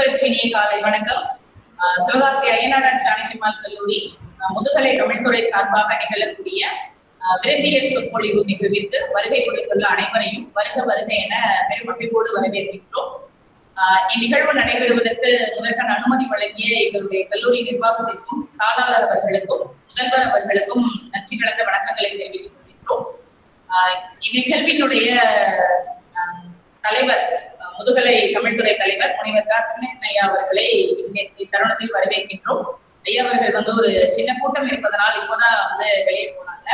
அனைவருக்கும் இனிய காலை வணக்கம். சிவகாசி அய்யனாடார் சாணக்கியம்மாள் கல்லூரி முதுகலை தமிழ்துறை சார்பாக நிகழக்கூடிய விரும்பியல் சொற்பொழிவு நிகழ்விற்கு வருகை கொடுத்துள்ள அனைவரையும் வருக வருக என பெருமகிழ்வோடு வரவேற்கின்றோம். இந்நிகழ்வு நடைபெறுவதற்கு முதற்கண் அனுமதி வழங்கிய எங்களுடைய கல்லூரி நிர்வாகத்திற்கும் காலாளர் அவர்களுக்கும் முதல்வர் அவர்களுக்கும் நன்றி கலந்த வணக்கங்களை தெரிவித்துக் கொள்கின்றோம். இந்நிகழ்வினுடைய தலைவர் முதுகலை தமிழ்துறை தலைவர் முனைவர் கா அவர்களை தருணத்தில் வரவேற்கின்றோம். ஐயா அவர்கள் வந்து ஒரு சின்ன கூட்டம் இருப்பதனால் இப்போதான் வந்து வெளியே போனாங்க.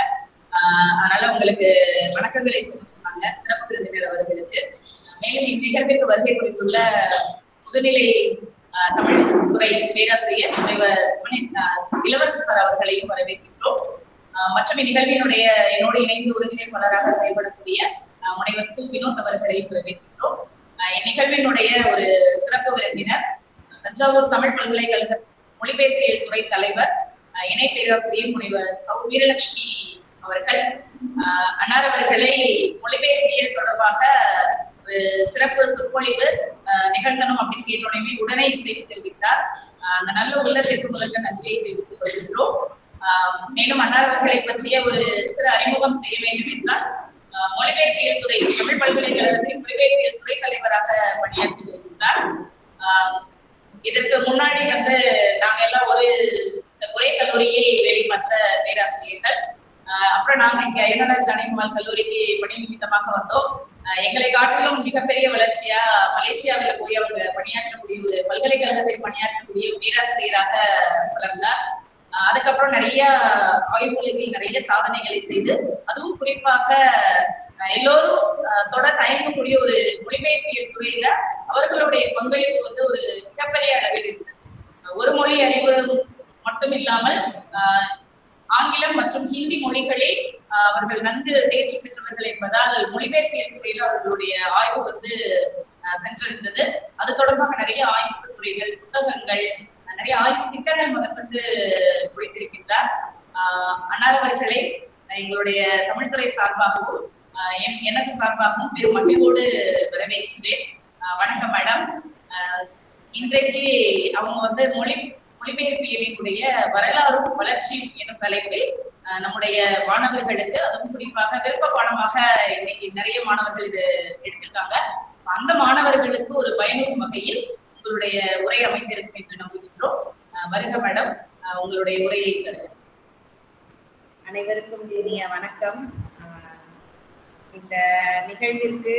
ஆஹ் அதனால உங்களுக்கு வணக்கங்களை சொல்ல சொன்னாங்க. சிறப்பு விருந்தினர் அவர்களுக்கு. மேலும் இந்நிகழ்விற்கு வருகை குறித்துள்ள முதுநிலை ஆஹ் தமிழ் துறை பேராசிரியர் முனைவர் இளவரசர் அவர்களையும் வரவேற்கின்றோம். மற்றும் இந்நிகழ்வினுடைய என்னோடு இணைந்து ஒருங்கிணைப்பாளராக செயல்படக்கூடிய முனைவர் சு வினோத் அவர்களையும் வரவேற்கின்றோம். இந்நிகழ்வினுடைய ஒரு சிறப்பு விருந்தினர் தஞ்சாவூர் தமிழ் பல்கலைக்கழக மொழிபெயர்ப்பியல் துறை தலைவர் இணை பேராசிரியர் முனைவர் சௌ வீரலட்சுமி அவர்கள். ஆஹ் அன்னார் அவர்களை மொழிபெயர்ப்பியல் தொடர்பாக ஒரு சிறப்பு சொற்பொழிவு நிகழ்த்தணும் அப்படின்னு கேட்டோடனே உடனே இசைத்து தெரிவித்தார். ஆஹ் அந்த நல்ல உள்ளத்திற்கு முதல்ல நன்றியை தெரிவித்துக் கொள்கிறோம். ஆஹ் மேலும் அன்னார் அவர்களை பற்றிய ஒரு சிறு அறிமுகம் செய்ய வேண்டும் என்றால் மொழிபெயர்ப்பியல் துறை தமிழ் பல்கலைக்கழகத்தின் மொழிபெயர்ப்பியல் துறை தலைவராக பணியாற்றி வருகின்றார் ஆஹ் இதற்கு முன்னாடி வந்து நாங்க எல்லாம் ஒரு ஒரே கல்லூரியில் வேலை பார்த்த பேராசிரியர்கள். ஆஹ் அப்புறம் நாங்க இங்க ஐநராஜ் அணிமால் கல்லூரிக்கு பணி நிமித்தமாக வந்தோம். எங்களை காட்டிலும் மிகப்பெரிய வளர்ச்சியா மலேசியாவில போய் அவங்க பணியாற்றக்கூடிய ஒரு பல்கலைக்கழகத்தில் பணியாற்றக்கூடிய ஒரு பேராசிரியராக வளர்ந்தார். அதுக்கப்புறம் நிறைய ஆய்வுகளில் நிறைய சாதனைகளை செய்து அதுவும் குறிப்பாக எல்லோரும் தொடர் தயங்கக்கூடிய ஒரு மொழிபெயர்ப்பியல் துறையில அவர்களுடைய பங்களிப்பு வந்து ஒரு மிகப்பெரிய அளவில் இருக்கு. ஒரு மொழி அறிவு மட்டும் இல்லாமல் ஆஹ் ஆங்கிலம் மற்றும் ஹிந்தி மொழிகளில் ஆஹ் அவர்கள் நன்கு தேர்ச்சி பெற்றவர்கள் என்பதால் மொழிபெயர்ப்பியல் துறையில அவர்களுடைய ஆய்வு வந்து சென்றிருந்தது. அது தொடர்பாக நிறைய ஆய்வு துறைகள் புத்தகங்கள் நிறைய ஆய்வு திட்டங்கள் முதற்கொண்டு குறித்திருக்கின்றார் ஆஹ் எங்களுடைய தமிழ்துறை சார்பாகவும் எனக்கு சார்பாகவும் பெரும் மகிழ்வோடு வரவேற்கின்றேன் வணக்கம் மேடம். ஆஹ் இன்றைக்கு அவங்க வந்து மொழி மொழிபெயர்ப்பியலினுடைய வரலாறும் வளர்ச்சி எனும் தலைப்பில் நம்முடைய மாணவர்களுக்கு அதுவும் குறிப்பாக விருப்ப பாடமாக இன்னைக்கு நிறைய மாணவர்கள் இது எடுத்திருக்காங்க. அந்த மாணவர்களுக்கு ஒரு பயனுறும் வகையில் உங்களுடைய உரை அமைந்திருக்கும் என்று நம்புகின்றோம். வருக மேடம். உங்களுடைய உரையை தருக. அனைவருக்கும் இனிய வணக்கம். இந்த நிகழ்விற்கு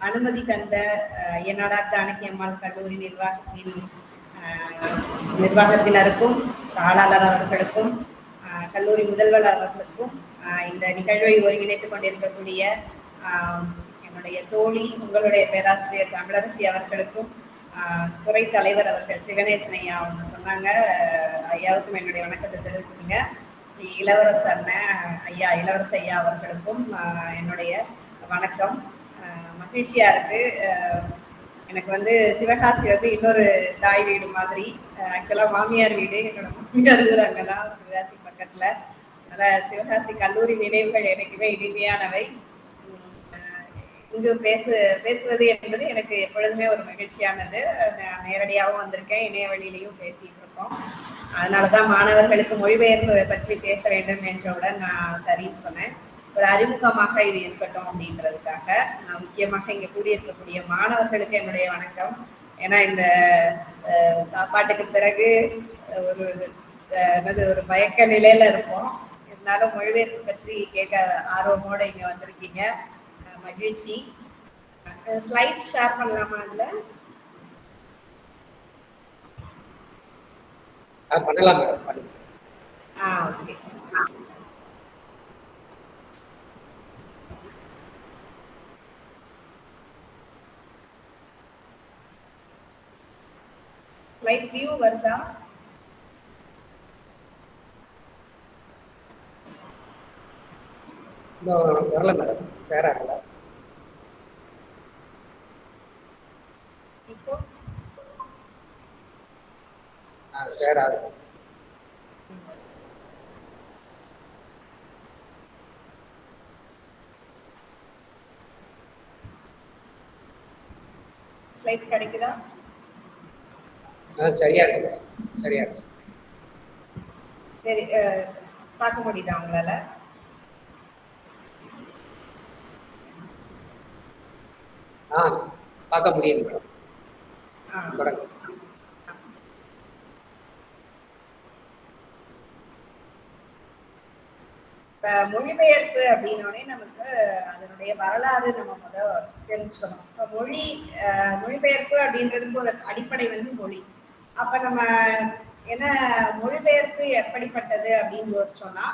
அனுமதி தந்த என்னடா என்ஆடா சாணக்கி அம்மாள் கல்லூரி நிர்வாகத்தின் நிர்வாகத்தினருக்கும் தாளாளர் அவர்களுக்கும் கல்லூரி முதல்வர் அவர்களுக்கும் இந்த நிகழ்வை ஒருங்கிணைத்துக் கொண்டிருக்கக்கூடிய என்னுடைய தோழி உங்களுடைய பேராசிரியர் தமிழரசி அவர்களுக்கும் துறை தலைவர் அவர்கள் சிவனேசன் ஐயா அவங்க சொன்னாங்க. ஐயாவுக்கும் என்னுடைய வணக்கத்தை தெரிவிச்சுங்க இளவரச அண்ணன் ஐயா இளவரச ஐயா அவர்களுக்கும் என்னுடைய வணக்கம். மகிழ்ச்சியா இருக்கு. எனக்கு வந்து சிவகாசி வந்து இன்னொரு தாய் வீடு மாதிரி. ஆக்சுவலா மாமியார் வீடு என்னோட மாமியார் ஊர் அங்கதான் சிவகாசி பக்கத்துல. அதனால சிவகாசி கல்லூரி நினைவுகள் எனக்குமே இனிமையானவை. இங்கு பேசு பேசுவது என்பது எனக்கு எப்பொழுதுமே ஒரு மகிழ்ச்சியானது. நான் நேரடியாகவும் வந்திருக்கேன் இணையவழியிலையும் பேசிட்டு இருக்கோம். அதனாலதான் மாணவர்களுக்கு மொழிபெயர்ப்பு பற்றி பேச வேண்டும் என்றவுடன் நான் சரின்னு சொன்னேன். ஒரு அறிமுகமாக இது இருக்கட்டும் அப்படின்றதுக்காக நான் முக்கியமாக இங்க கூடியிருக்கக்கூடிய மாணவர்களுக்கு என்னுடைய வணக்கம். ஏன்னா இந்த சாப்பாட்டுக்கு பிறகு ஒரு என்னது ஒரு மயக்க நிலையில இருப்போம். இருந்தாலும் மொழிபெயர்ப்பு பற்றி கேட்க ஆர்வமோட இங்க வந்திருக்கீங்க. மகிழ்ச்சி. ஸ்லைட் ஷேர் பண்ணலாமா அதுல? பண்ணலாம் மேடம். ஆ ஓகே ஸ்லைட்ஸ் வியூ வருதா? வரல மேடம் ஷேர் ஆகல. இப்போ? ஷேர் ஆகுது. ஸ்லைட்ஸ் கிடைக்குதா? சரியா இருக்கு. சரியா இருக்கு. சரி பார்க்க முடியுதா உங்களால? ஆ பார்க்க முடியுது தொடங்க இப்ப மொழிபெயர்ப்பு அப்படின்னோடனே நமக்கு அதனுடைய வரலாறு நம்ம முத தெரிஞ்சுக்கணும். இப்ப மொழி அஹ், மொழிபெயர்ப்பு அப்படின்றதுக்கு ஒரு அடிப்படை வந்து மொழி. அப்ப நம்ம என்ன மொழிபெயர்ப்பு எப்படிப்பட்டது அப்படின்னு யோசிச்சோம்னா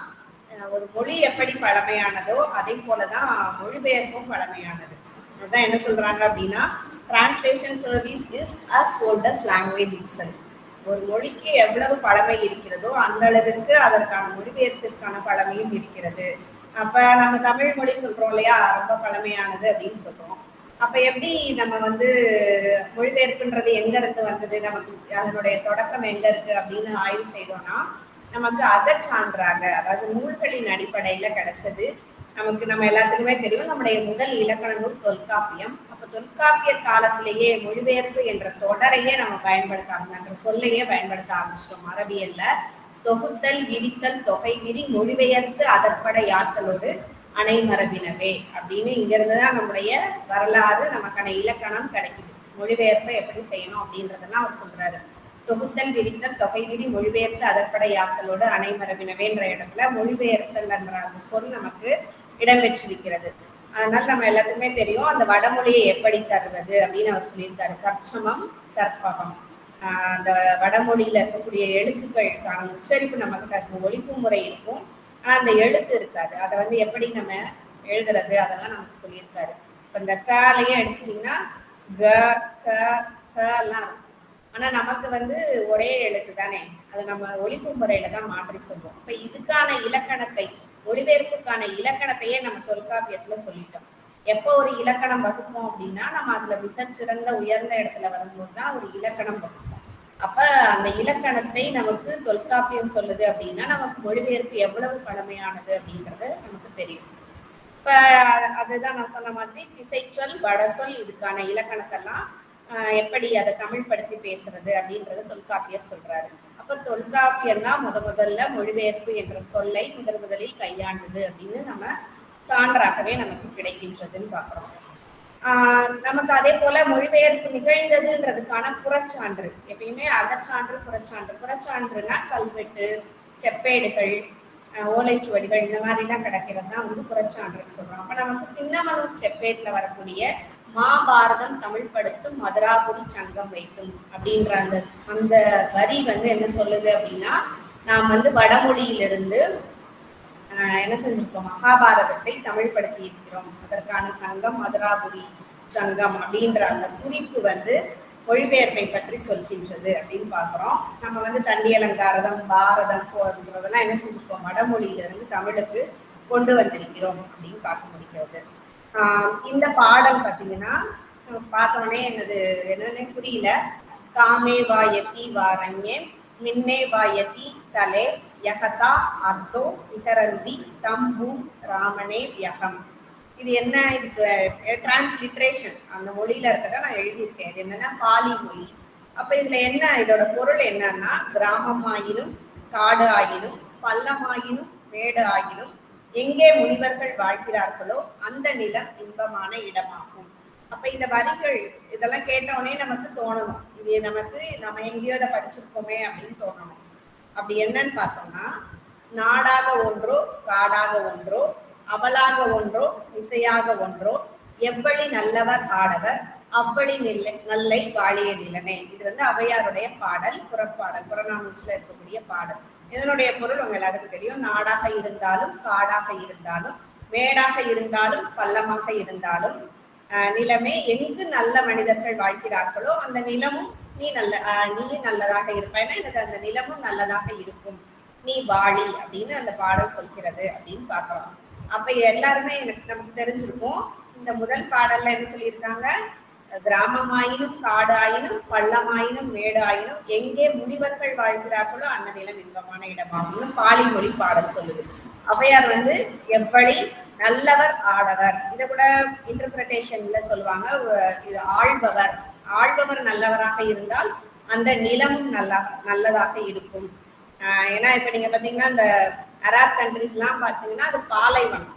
அஹ், ஒரு மொழி எப்படி பழமையானதோ அதே போலதான் மொழிபெயர்ப்பும் பழமையானது. அதான் என்ன சொல்றாங்க அப்படின்னா translation service is as old language it's ஒரு மொழிக்கு எவ்வளவு பழமை இருக்கிறதோ அந்த அளவிற்கு அதற்கான மொழிபெயர்ப்பிற்கான பழமையும் இருக்கிறது. அப்ப நம்ம தமிழ் மொழி சொல்றோம் இல்லையா? ரொம்ப பழமையானது அப்படின்னு சொல்றோம். அப்ப எப்படி நம்ம வந்து மொழிபெயர்ப்புன்றது எங்க இருந்து வந்தது? நமக்கு அதனுடைய தொடக்கம் எங்க இருக்கு அப்படின்னு ஆய்வு செய்தோம்னா நமக்கு அகச்சான்றாக அதாவது நூல்களின் அடிப்படையில கிடைச்சது. நமக்கு நம்ம எல்லாத்துக்குமே தெரியும். நம்முடைய முதல் இலக்கண நூல் தொல்காப்பியம். அப்ப தொல்காப்பியர் காலத்திலேயே மொழிபெயர்ப்பு என்ற தொடரையே நம்ம பயன்படுத்த என்ற சொல்லையே பயன்படுத்த ஆரம்பிச்சிட்டோம். மரபியல்ல தொகுத்தல் விரித்தல் தொகை விரி மொழிபெயர்த்து அதற்பட யாத்தலோடு அனைமரபினவே அப்படின்னு இங்க இருந்துதான் நம்முடைய வரலாறு நமக்கான இலக்கணம் கிடைக்குது. மொழிபெயர்ப்பை எப்படி செய்யணும் அப்படின்றதெல்லாம் அவர் சொல்றாரு. தொகுத்தல் விரித்தல் தொகை விரி மொழிபெயர்த்து அதற்பட யாத்தலோடு அனைமரபினவேன்ற இடத்துல மொழிபெயர்த்தல் என்ற அந்த சொல் நமக்கு இடம்பெற்றிருக்கிறது அதனால நம்ம எல்லாத்துக்குமே தெரியும் அந்த வடமொழியை எப்படி தருவது அப்படின்னு அவர் சொல்லியிருக்காரு. தற்சமம் தற்பகம் அந்த வடமொழியில இருக்கக்கூடிய எழுத்துக்களுக்கான உச்சரிப்பு நமக்கு இருக்கும் ஒழிப்பு முறை இருக்கும். ஆனா அந்த எழுத்து இருக்காது. அதை வந்து எப்படி நம்ம எழுதுறது அதெல்லாம் நமக்கு சொல்லியிருக்காரு. இப்ப இந்த காலையே எடுத்துட்டீங்கன்னா க க எல்லாம் இருக்கும். ஆனா நமக்கு வந்து ஒரே எழுத்து தானே அதை நம்ம ஒழிப்பு முறையில தான் மாற்றி சொல்றோம் இப்ப இதுக்கான இலக்கணத்தை மொழிபெயர்ப்புக்கான இலக்கணத்தையே நம்ம தொல்காப்பியத்துல சொல்லிட்டோம். எப்போ ஒரு இலக்கணம் வகுப்போம் அப்படின்னா நம்ம அதுல மிகச்சிறந்த உயர்ந்த இடத்துல வரும்போது தான் ஒரு இலக்கணம் வகுப்போம். அப்ப அந்த இலக்கணத்தை நமக்கு தொல்காப்பியம் சொல்லுது அப்படின்னா நமக்கு மொழிபெயர்ப்பு எவ்வளவு பழமையானது அப்படின்றது நமக்கு தெரியும். இப்ப அதுதான் நான் சொன்ன மாதிரி திசைச்சொல் வடசொல் இதுக்கான இலக்கணத்தெல்லாம் எப்படி அதை தமிழ்படுத்தி பேசுறது அப்படின்றத தொல்காப்பியர் சொல்றாரு. அப்ப தொல்காப்பியம் தான் முத முதல்ல மொழிபெயர்ப்பு என்ற சொல்லை முதல் முதலில் கையாண்டது அப்படின்னு நம்ம சான்றாகவே நமக்கு கிடைக்கின்றதுன்னு பாக்குறோம் ஆஹ் நமக்கு அதே போல மொழிபெயர்ப்பு நிகழ்ந்ததுன்றதுக்கான புறச்சான்று எப்பயுமே அகச்சான்று புறச்சான்று. புறச்சான்றுனா கல்வெட்டு செப்பேடுகள் ஓலைச்சுவடிகள் இந்த மாதிரிலாம் கிடைக்கிறது தான் வந்து புறச்சான்றுன்னு சொல்கிறோம் அப்போ நமக்கு சின்னமனூர் செப்பேட்டில் வரக்கூடிய மாபாரதம் தமிழ் படுத்தும் மதுராபுரி சங்கம் வைத்தும் அப்படின்ற அந்த அந்த வரி வந்து என்ன சொல்லுது அப்படின்னா நாம் வந்து வடமொழியிலிருந்து என்ன செஞ்சிருக்கோம்? மகாபாரதத்தை தமிழ்படுத்தி இருக்கிறோம். அதற்கான சங்கம் மதுராபுரி சங்கம் அப்படின்ற அந்த குறிப்பு வந்து மொழிபெயர்ப்பை பற்றி சொல்கின்றது அப்படின்னு பாக்குறோம் நம்ம வந்து தண்டி அலங்காரதம் பாரதம் போன்றதெல்லாம் என்ன செஞ்சிருக்கோம்? வடமொழியிலிருந்து தமிழுக்கு கொண்டு வந்திருக்கிறோம் அப்படின்னு பார்க்க முடிகிறது. ஆஹ் இந்த பாடல் பார்த்தீங்கன்னா பார்த்தோன்னே என்னது என்னன்னு புரியல. காமே வாயத்தி வாரங்கே மின்னே வா எத்தி தலே யகதா அர்த்தோ விஹரந்தி தம்பு ராமனே வியகம். இது என்ன? இதுக்கு டிரான்ஸ்லிட்ரேஷன் அந்த மொழியில இருக்கதான் நான் எழுதியிருக்கேன். இது என்னன்னா பாலி மொழி. அப்ப இதுல என்ன இதோட பொருள் என்னன்னா கிராமம் ஆயினும் காடு ஆயினும் பள்ளமாயினும் மேடு ஆயினும் எங்கே முனிவர்கள் வாழ்கிறார்களோ அந்த நிலம் இன்பமான இடமாகும். அப்ப இந்த வரிகள் இதெல்லாம் கேட்டவுடனே நமக்கு தோணணும். இது நமக்கு நம்ம எங்கேயோ இதை படிச்சிருக்கோமே அப்படின்னு தோணணும். அப்படி என்னன்னு பார்த்தோம்னா நாடாக ஒன்றோ காடாக ஒன்றோ அவளாக ஒன்றோ இசையாக ஒன்றோ எவ்வளி நல்லவர் ஆடவர் அவ்வளி நில்லை நல்லை வாழிய நிலனே. இது வந்து அவையாருடைய பாடல் புறப்பாடல் புறநானூற்றில் இருக்கக்கூடிய பாடல். இதனுடைய பொருள் உங்க எல்லாருக்கும் தெரியும். நாடாக இருந்தாலும் காடாக இருந்தாலும் மேடாக இருந்தாலும் பள்ளமாக இருந்தாலும் நிலமே எங்கு நல்ல மனிதர்கள் வாழ்கிறார்களோ அந்த நிலமும் நீ நல்ல நீ நல்லதாக இருப்பாய்னா எனக்கு அந்த நிலமும் நல்லதாக இருக்கும். நீ வாழி அப்படின்னு அந்த பாடல் சொல்கிறது அப்படின்னு பார்க்கலாம் அப்ப எல்லாருமே எனக்கு நமக்கு தெரிஞ்சிருக்கும். இந்த முதல் பாடல்ல என்ன சொல்லியிருக்காங்க? கிராமமாயினும் காடாயினும் பள்ளமாயினும் மேடாயினும் எங்கே முனிவர்கள் வாழ்கிறார்களோ அந்த நிலம் இன்பமான இடமாகும். பாலி மொழி பாடல் சொல்லுது. அவையார் வந்து எவ்வளி நல்லவர் ஆடவர். இதை கூட இன்டர்பிரேஷன்ல சொல்லுவாங்க. ஆழ்பவர் இது நல்லவராக இருந்தால் அந்த நிலமும் நல்லா நல்லதாக இருக்கும். ஏன்னா இப்ப நீங்க பாத்தீங்கன்னா இந்த அராப் கண்ட்ரிஸ் எல்லாம் பாத்தீங்கன்னா அது பாலைவனம்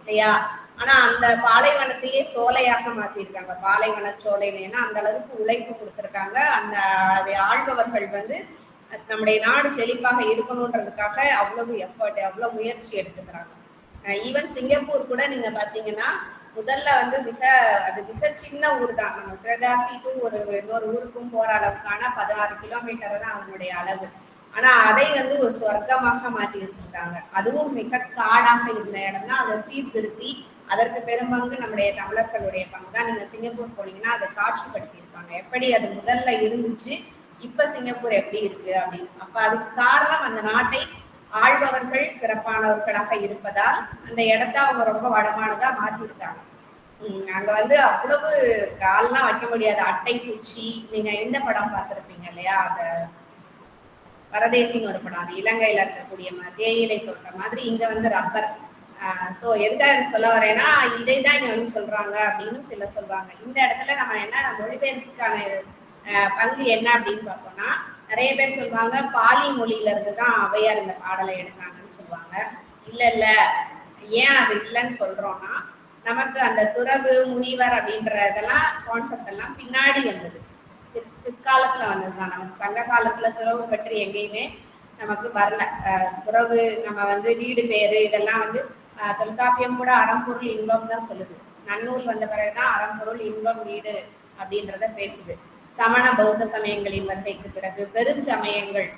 இல்லையா? ஆனா அந்த பாலைவனத்தையே சோலையாக மாத்திருக்காங்க. பாலைவன சோலைன்னு ஏன்னா அந்த அளவுக்கு உழைப்பு கொடுத்துருக்காங்க. அந்த அதை ஆள்பவர்கள் வந்து நம்முடைய நாடு செழிப்பாக இருக்கணுன்றதுக்காக அவ்வளவு எஃபர்ட் அவ்வளவு முயற்சி எடுத்துக்கிறாங்க. ஈவன் சிங்கப்பூர் கூட நீங்க பாத்தீங்கன்னா முதல்ல வந்து மிக அது மிக சின்ன ஊர் தான் நம்ம சிவகாசி டு ஒரு இன்னொரு ஊருக்கும் போற அளவுக்கான பதினாறு கிலோமீட்டர் தான் அதனுடைய அளவு. ஆனா அதை வந்து ஒரு சொர்க்கமாக மாத்தி வச்சிருக்காங்க. அதுவும் மிக காடாக இருந்த இடம் தான் அதை சீர்திருத்தி அதற்கு பெரும்பங்கு நம்முடைய தமிழர்களுடைய பங்கு தான் நீங்க சிங்கப்பூர் போனீங்கன்னா அதை காட்சிப்படுத்தி இருப்பாங்க எப்படி அது முதல்ல இருந்துச்சு? இப்ப சிங்கப்பூர் எப்படி இருக்கு அப்படின்னு. அப்ப அதுக்கு காரணம் அந்த நாட்டை ஆழ்பவர்கள் சிறப்பானவர்களாக இருப்பதால் அந்த இடத்த அவங்க ரொம்ப வளமானதா மாத்திருக்காங்க அங்க வந்து அவ்வளவு கால்லாம் வைக்க முடியாது அட்டை பூச்சி நீங்க எந்த படம் பார்த்திருப்பீங்க இல்லையா? அந்த பரதேசின்னு ஒரு படம் அது இலங்கையில இருக்கக்கூடிய ம- தேயிலை தோட்டம் மாதிரி இங்க வந்து ரப்பர் சோ எதுக்காக சொல்ல வரேன்னா இதை தான் இங்க வந்து சொல்றாங்க அப்படின்னு சில சொல்லுவாங்க இந்த இடத்துல நம்ம என்ன மொழிபெயர்ப்புக்கான பங்கு என்ன அப்படின்னு பார்த்தோம்னா நிறைய பேர் சொல்லுவாங்க பாலி மொழியில இருந்து தான் அவையார் இந்த பாடலை எடுத்தாங்கன்னு சொல்லுவாங்க இல்ல இல்ல. ஏன் அது இல்லைன்னு சொல்றோம்னா நமக்கு அந்த துறவு முனிவர் அப்படின்ற இதெல்லாம் கான்செப்ட் எல்லாம் பின்னாடி வந்தது. பிற்காலத்துல வந்ததுதான். நமக்கு சங்க காலத்துல துறவு பற்றி எங்கேயுமே நமக்கு வரல. துறவு நம்ம வந்து வீடு பேரு இதெல்லாம் வந்து தொல்காப்பியம் கூட அறம்பொருள் இன்பம் தான் சொல்லுது. நன்னூல் வந்த பிறகுதான் அறம்பொருள் இன்பம் வீடு அப்படின்றத பேசுது. சமண பௌத்த சமயங்களின் வருகைக்கு பிறகு பெருஞ்சமயங்கள்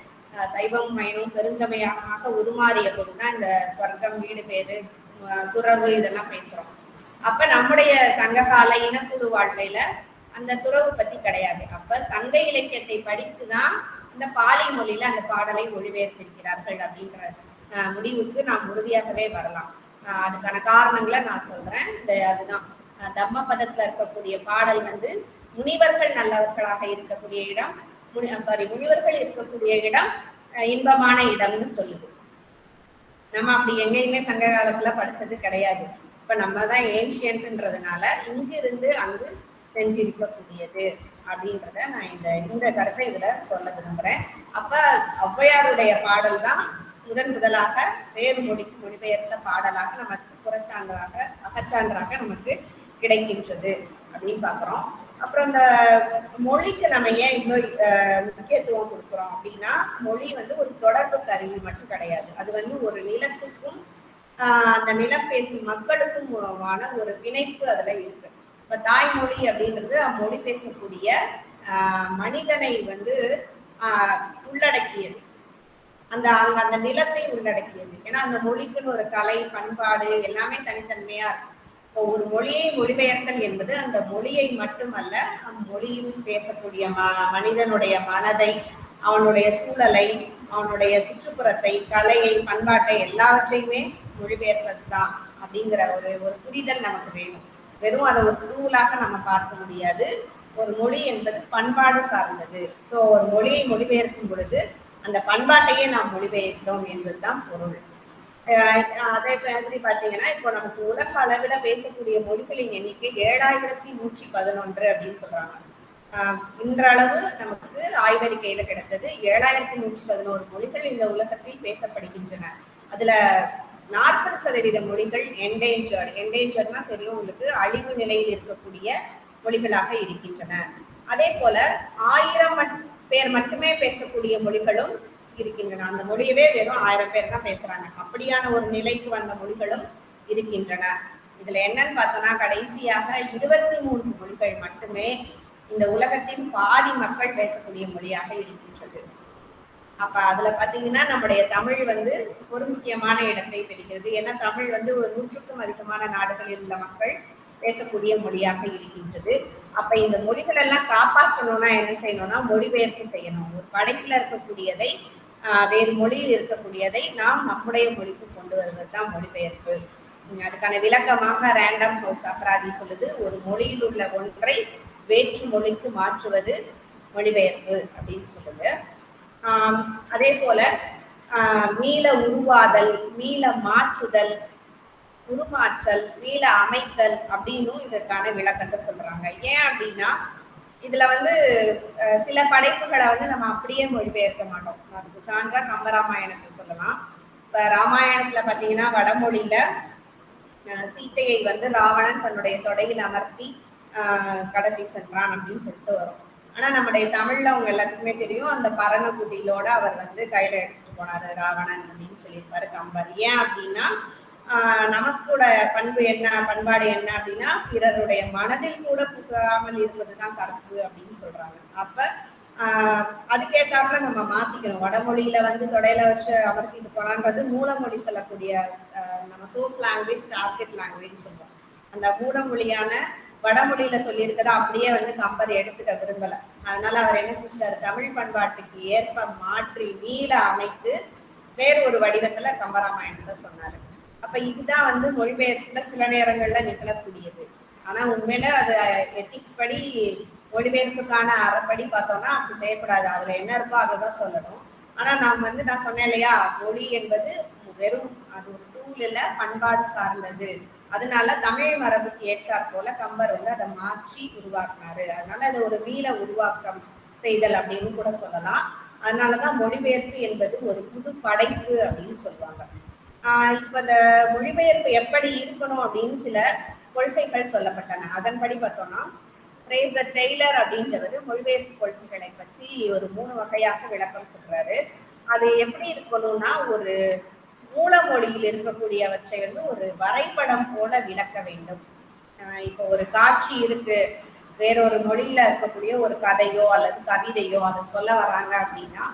சைவம் மைனும் பெருஞ்சமயமாக உருமாறிய போதுதான் இந்த ஸ்வர்க்கம் வீடு பேரு துறவு இதெல்லாம் பேசுறோம். அப்ப நம்முடைய சங்ககால இனக்குழு வாழ்க்கையில அந்த துறவு பத்தி கிடையாது. அப்ப சங்க இலக்கியத்தை படித்துதான் இந்த பாலி மொழியில அந்த பாடலை மொழிபெயர்த்திருக்கிறார்கள் அப்படின்ற முடிவுக்கு நாம் உறுதியாகவே வரலாம். அதுக்கான காரணங்களை நான் சொல்றேன். இந்த அதுதான். தம்ம பதத்துல இருக்கக்கூடிய பாடல் வந்து முனிவர்கள் நல்லவர்களாக இருக்கக்கூடிய இடம் முனி சாரி முனிவர்கள் இருக்கக்கூடிய இடம் இன்பமான இடம்னு சொல்லுது. நம்ம அப்படி எங்கேயுமே சங்க காலத்துல படிச்சது கிடையாது. இப்ப நம்ம தான் ஏன்ஷியன்ட்ன்றதுனால இங்கிருந்து அங்கு செஞ்சிருக்கக்கூடியது அப்படின்றத நான் இந்த இந்த கருத்தை இதுல சொல்ல விரும்புறேன். அப்ப ஔவையாருடைய பாடல் தான் முதன் முதலாக வேறு மொழிக்கு மொழிபெயர்த்த பாடலாக நமக்கு புறச்சான்றாக அகச்சான்றாக நமக்கு கிடைக்கின்றது அப்படின்னு பாக்குறோம் அப்புறம் இந்த மொழிக்கு நம்ம ஏன் இன்னும் முக்கியத்துவம் கொடுக்குறோம் அப்படின்னா மொழி வந்து ஒரு தொடர்பு கருவி மட்டும் கிடையாது. அது வந்து ஒரு நிலத்துக்கும் அந்த நிலம் பேசும் மக்களுக்கும் மூலமான ஒரு பிணைப்பு அதுல இருக்கு. இப்ப தாய்மொழி அப்படின்றது மொழி பேசக்கூடிய மனிதனை வந்து ஆஹ், உள்ளடக்கியது. அந்த அங்க அந்த நிலத்தை உள்ளடக்கியது. ஏன்னா அந்த மொழிக்குன்னு ஒரு கலை பண்பாடு எல்லாமே தனித்தன்மையா இருக்கும். இப்போ ஒரு மொழியை மொழிபெயர்த்தல் என்பது அந்த மொழியை மட்டுமல்ல அம்மொழியில் பேசக்கூடிய ம மனிதனுடைய மனதை அவனுடைய சூழலை அவனுடைய சுற்றுப்புறத்தை கலையை பண்பாட்டை எல்லாவற்றையுமே மொழிபெயர்ப்பது தான் அப்படிங்கிற ஒரு ஒரு புரிதல் நமக்கு வேணும். வெறும் அதை ஒரு டூலாக நம்ம பார்க்க முடியாது. ஒரு மொழி என்பது பண்பாடு சார்ந்தது. ஸோ ஒரு மொழியை மொழிபெயர்க்கும் பொழுது அந்த பண்பாட்டையே நாம் மொழிபெயர்க்கிறோம் என்பதுதான் பொருள். அதே மாதிரி பார்த்தீங்கன்னா இப்போ நமக்கு உலக அளவில் பேசக்கூடிய மொழிகளின் எண்ணிக்கை ஏழாயிரத்தி நூற்றி பதினொன்று அப்படின்னு சொல்றாங்க. இன்றளவு நமக்கு ஆய்வறிக்கையில கிடைத்தது ஏழாயிரத்தி நூற்றி பதினோரு மொழிகள் இந்த உலகத்தில் பேசப்படுகின்றன. அதுல நாற்பது சதவீத மொழிகள் என்டேஞ்சர்ட் என்டேஞ்சர்ட்னா தெரியும் உங்களுக்கு அழிவு நிலையில் இருக்கக்கூடிய மொழிகளாக இருக்கின்றன. அதே போல ஆயிரம் பேர் மட்டுமே பேசக்கூடிய மொழிகளும் இருக்கின்றன. அந்த மொழியவே வெறும் ஆயிரம் பேர் தான் பேசுறாங்க. அப்படியான ஒரு நிலைக்கு வந்த மொழிகளும் இருக்கின்றன. இதுல என்னன்னு பார்த்தோம்னா கடைசியாக இருபத்தி மூன்று மொழிகள் மட்டுமே இந்த உலகத்தின் பாதி மக்கள் பேசக்கூடிய மொழியாக இருக்கின்றது. அப்ப அதுல பாத்தீங்கன்னா நம்முடைய தமிழ் வந்து ஒரு முக்கியமான இடத்தை பெறுகிறது. ஏன்னா தமிழ் வந்து ஒரு நூற்றுக்கும் அதிகமான நாடுகளில் உள்ள மக்கள் பேசக்கூடிய மொழியாக இருக்கின்றது. அப்ப இந்த மொழிகள் எல்லாம் காப்பாற்றணும்னா என்ன செய்யணும்னா மொழிபெயர்ப்பு செய்யணும். ஒரு படைப்புல இருக்கக்கூடியதை வேறு மொழியில் இருக்கக்கூடியதை நாம் நம்முடைய மொழிக்கு கொண்டு வருவது தான் மொழிபெயர்ப்பு. அதுக்கான விளக்கமாக ரேண்டம் ஹவுஸ் அகராதி சொல்லுது. ஒரு மொழியில் உள்ள ஒன்றை வேற்று மொழிக்கு மாற்றுவது மொழிபெயர்ப்பு அப்படின்னு சொல்லுது. அதே போல மீள உருவாதல் மீள மாற்றுதல் உருமாற்றல் மீள அமைத்தல் அப்படின்னும் இதற்கான விளக்கத்தை சொல்றாங்க. ஏன் அப்படின்னா இதுல வந்து சில படைப்புகளை வந்து நம்ம அப்படியே மொழிபெயர்க்க மாட்டோம். அதுக்கு சான்றா கம்பராமாயணத்தை சொல்லலாம். இப்ப ராமாயணத்துல பாத்தீங்கன்னா வடமொழியில சீத்தையை சீதையை வந்து ராவணன் தன்னுடைய தொடையில் அமர்த்தி கடத்தி சென்றான் அப்படின்னு சொல்லிட்டு வரும். ஆனா நம்முடைய தமிழ்ல அவங்க எல்லாத்துக்குமே தெரியும். அந்த பரண அவர் வந்து கையில எடுத்துட்டு போனாரு ராவணன் அப்படின்னு சொல்லியிருப்பாரு கம்பர். ஏன் அப்படின்னா ஆஹ், நமக்கூட பண்பு என்ன பண்பாடு என்ன அப்படின்னா பிறருடைய மனதில் கூட புகாமல் இருப்பதுதான் கற்பு அப்படின்னு சொல்றாங்க. அப்ப ஆஹ், அதுக்கேத்தாப்புல நம்ம மாத்திக்கணும். வடமொழியில வந்து தொடையில வச்சு அமர்த்திட்டு போனான்றது மூலமொழி சொல்லக்கூடிய நம்ம சோர்ஸ் லாங்குவேஜ் டார்கெட் லாங்குவேஜ் சொல்றோம். அந்த மூலமொழியான வடமொழியில சொல்லியிருக்கதை அப்படியே வந்து கம்பர் எடுத்துக்க விரும்பல. அதனால அவர் என்ன செஞ்சிட்டாரு? தமிழ் பண்பாட்டுக்கு ஏற்ப மாற்றி மீள அமைத்து வேறு ஒரு வடிவத்துல கம்பராமாயணத்தை சொன்னாரு. அப்ப இதுதான் வந்து மொழிபெயர்ப்புல சில நேரங்கள்ல நிகழக்கூடியது. ஆனா உண்மையில அது எத்திக்ஸ் படி மொழிபெயர்ப்புக்கான அறப்படி பார்த்தோம்னா அப்படி செய்யக்கூடாது. அதுல என்ன இருக்கோ அதை தான் சொல்லணும். ஆனா நான் வந்து நான் சொன்னேன் இல்லையா மொழி என்பது வெறும் அது ஒரு டூல் இல்ல பண்பாடு சார்ந்தது. அதனால தமிழ் மரபுக்கு ஏற்றாற் போல கம்பர் வந்து அதை மாற்றி உருவாக்குனாரு. அதனால அது ஒரு மீள உருவாக்கம் செய்தல் அப்படின்னு கூட சொல்லலாம். அதனாலதான் மொழிபெயர்ப்பு என்பது ஒரு புது படைப்பு அப்படின்னு சொல்லுவாங்க. ஆஹ் இப்ப இந்த மொழிபெயர்ப்பு எப்படி இருக்கணும் அப்படின்னு சில கொள்கைகள் சொல்லப்பட்டன. அதன்படி பார்த்தோம்னா பிரேசர் டெய்லர் அப்படின்றவர் மொழிபெயர்ப்பு கொள்கைகளை பத்தி ஒரு மூணு வகையாக விளக்கம் சொல்றாரு. அது எப்படி இருக்கணும்னா ஒரு மூலமொழியில் இருக்கக்கூடியவற்றை வந்து ஒரு வரைபடம் போல விளக்க வேண்டும். இப்போ ஒரு காட்சி இருக்கு. வேறொரு மொழியில இருக்கக்கூடிய ஒரு கதையோ அல்லது கவிதையோ அதை சொல்ல வராங்க அப்படின்னா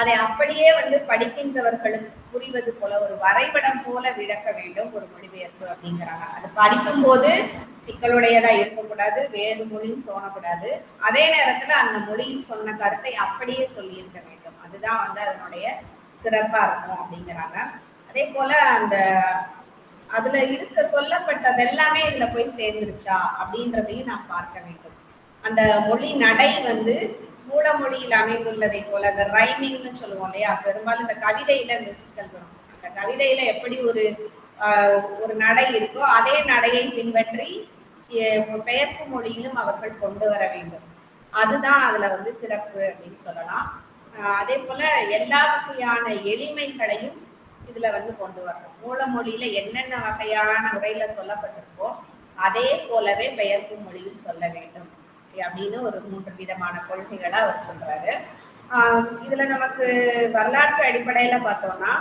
அதை அப்படியே வந்து படிக்கின்றவர்களுக்கு புரிவது போல ஒரு வரைபடம் போல விளக்க வேண்டும் ஒரு மொழிபெயர்ப்பு அப்படிங்கிறாங்க. அது படிக்கும் போது சிக்கலுடையதா இருக்கக்கூடாது வேறு மொழியும் தோணக்கூடாது. அதே நேரத்துல அந்த மொழியில் சொன்ன கருத்தை அப்படியே சொல்லி இருக்க வேண்டும். அதுதான் வந்து அதனுடைய சிறப்பா இருக்கும் அப்படிங்கிறாங்க. அதே போல அந்த அதுல இருக்க சொல்லப்பட்டது எல்லாமே இதுல போய் சேர்ந்துருச்சா அப்படின்றதையும் நாம் பார்க்க வேண்டும். அந்த மொழி நடை வந்து மூலமொழியில் அமைந்துள்ளதை போல அந்த ரைமிங்னு சொல்லுவோம் இல்லையா பெரும்பாலும் இந்த கவிதையில இந்த சிக்கல் வரும். அந்த கவிதையில எப்படி ஒரு ஒரு நடை இருக்கோ அதே நடையை பின்பற்றி பெயர்ப்பு மொழியிலும் அவர்கள் கொண்டு வர வேண்டும். அதுதான் அதுல வந்து சிறப்பு அப்படின்னு சொல்லலாம். அதே போல எல்லா வகையான எளிமைகளையும் இதுல வந்து கொண்டு வரணும். மூலமொழியில என்னென்ன வகையான உரையில சொல்லப்பட்டிருக்கோ அதே போலவே பெயர்ப்பு மொழியில் சொல்ல வேண்டும். அப்படின்னு ஒரு மூன்று விதமான கொள்கைகளை அவர் சொல்றாரு. இதுல நமக்கு வரலாற்று அடிப்படையில பார்த்தோம்னா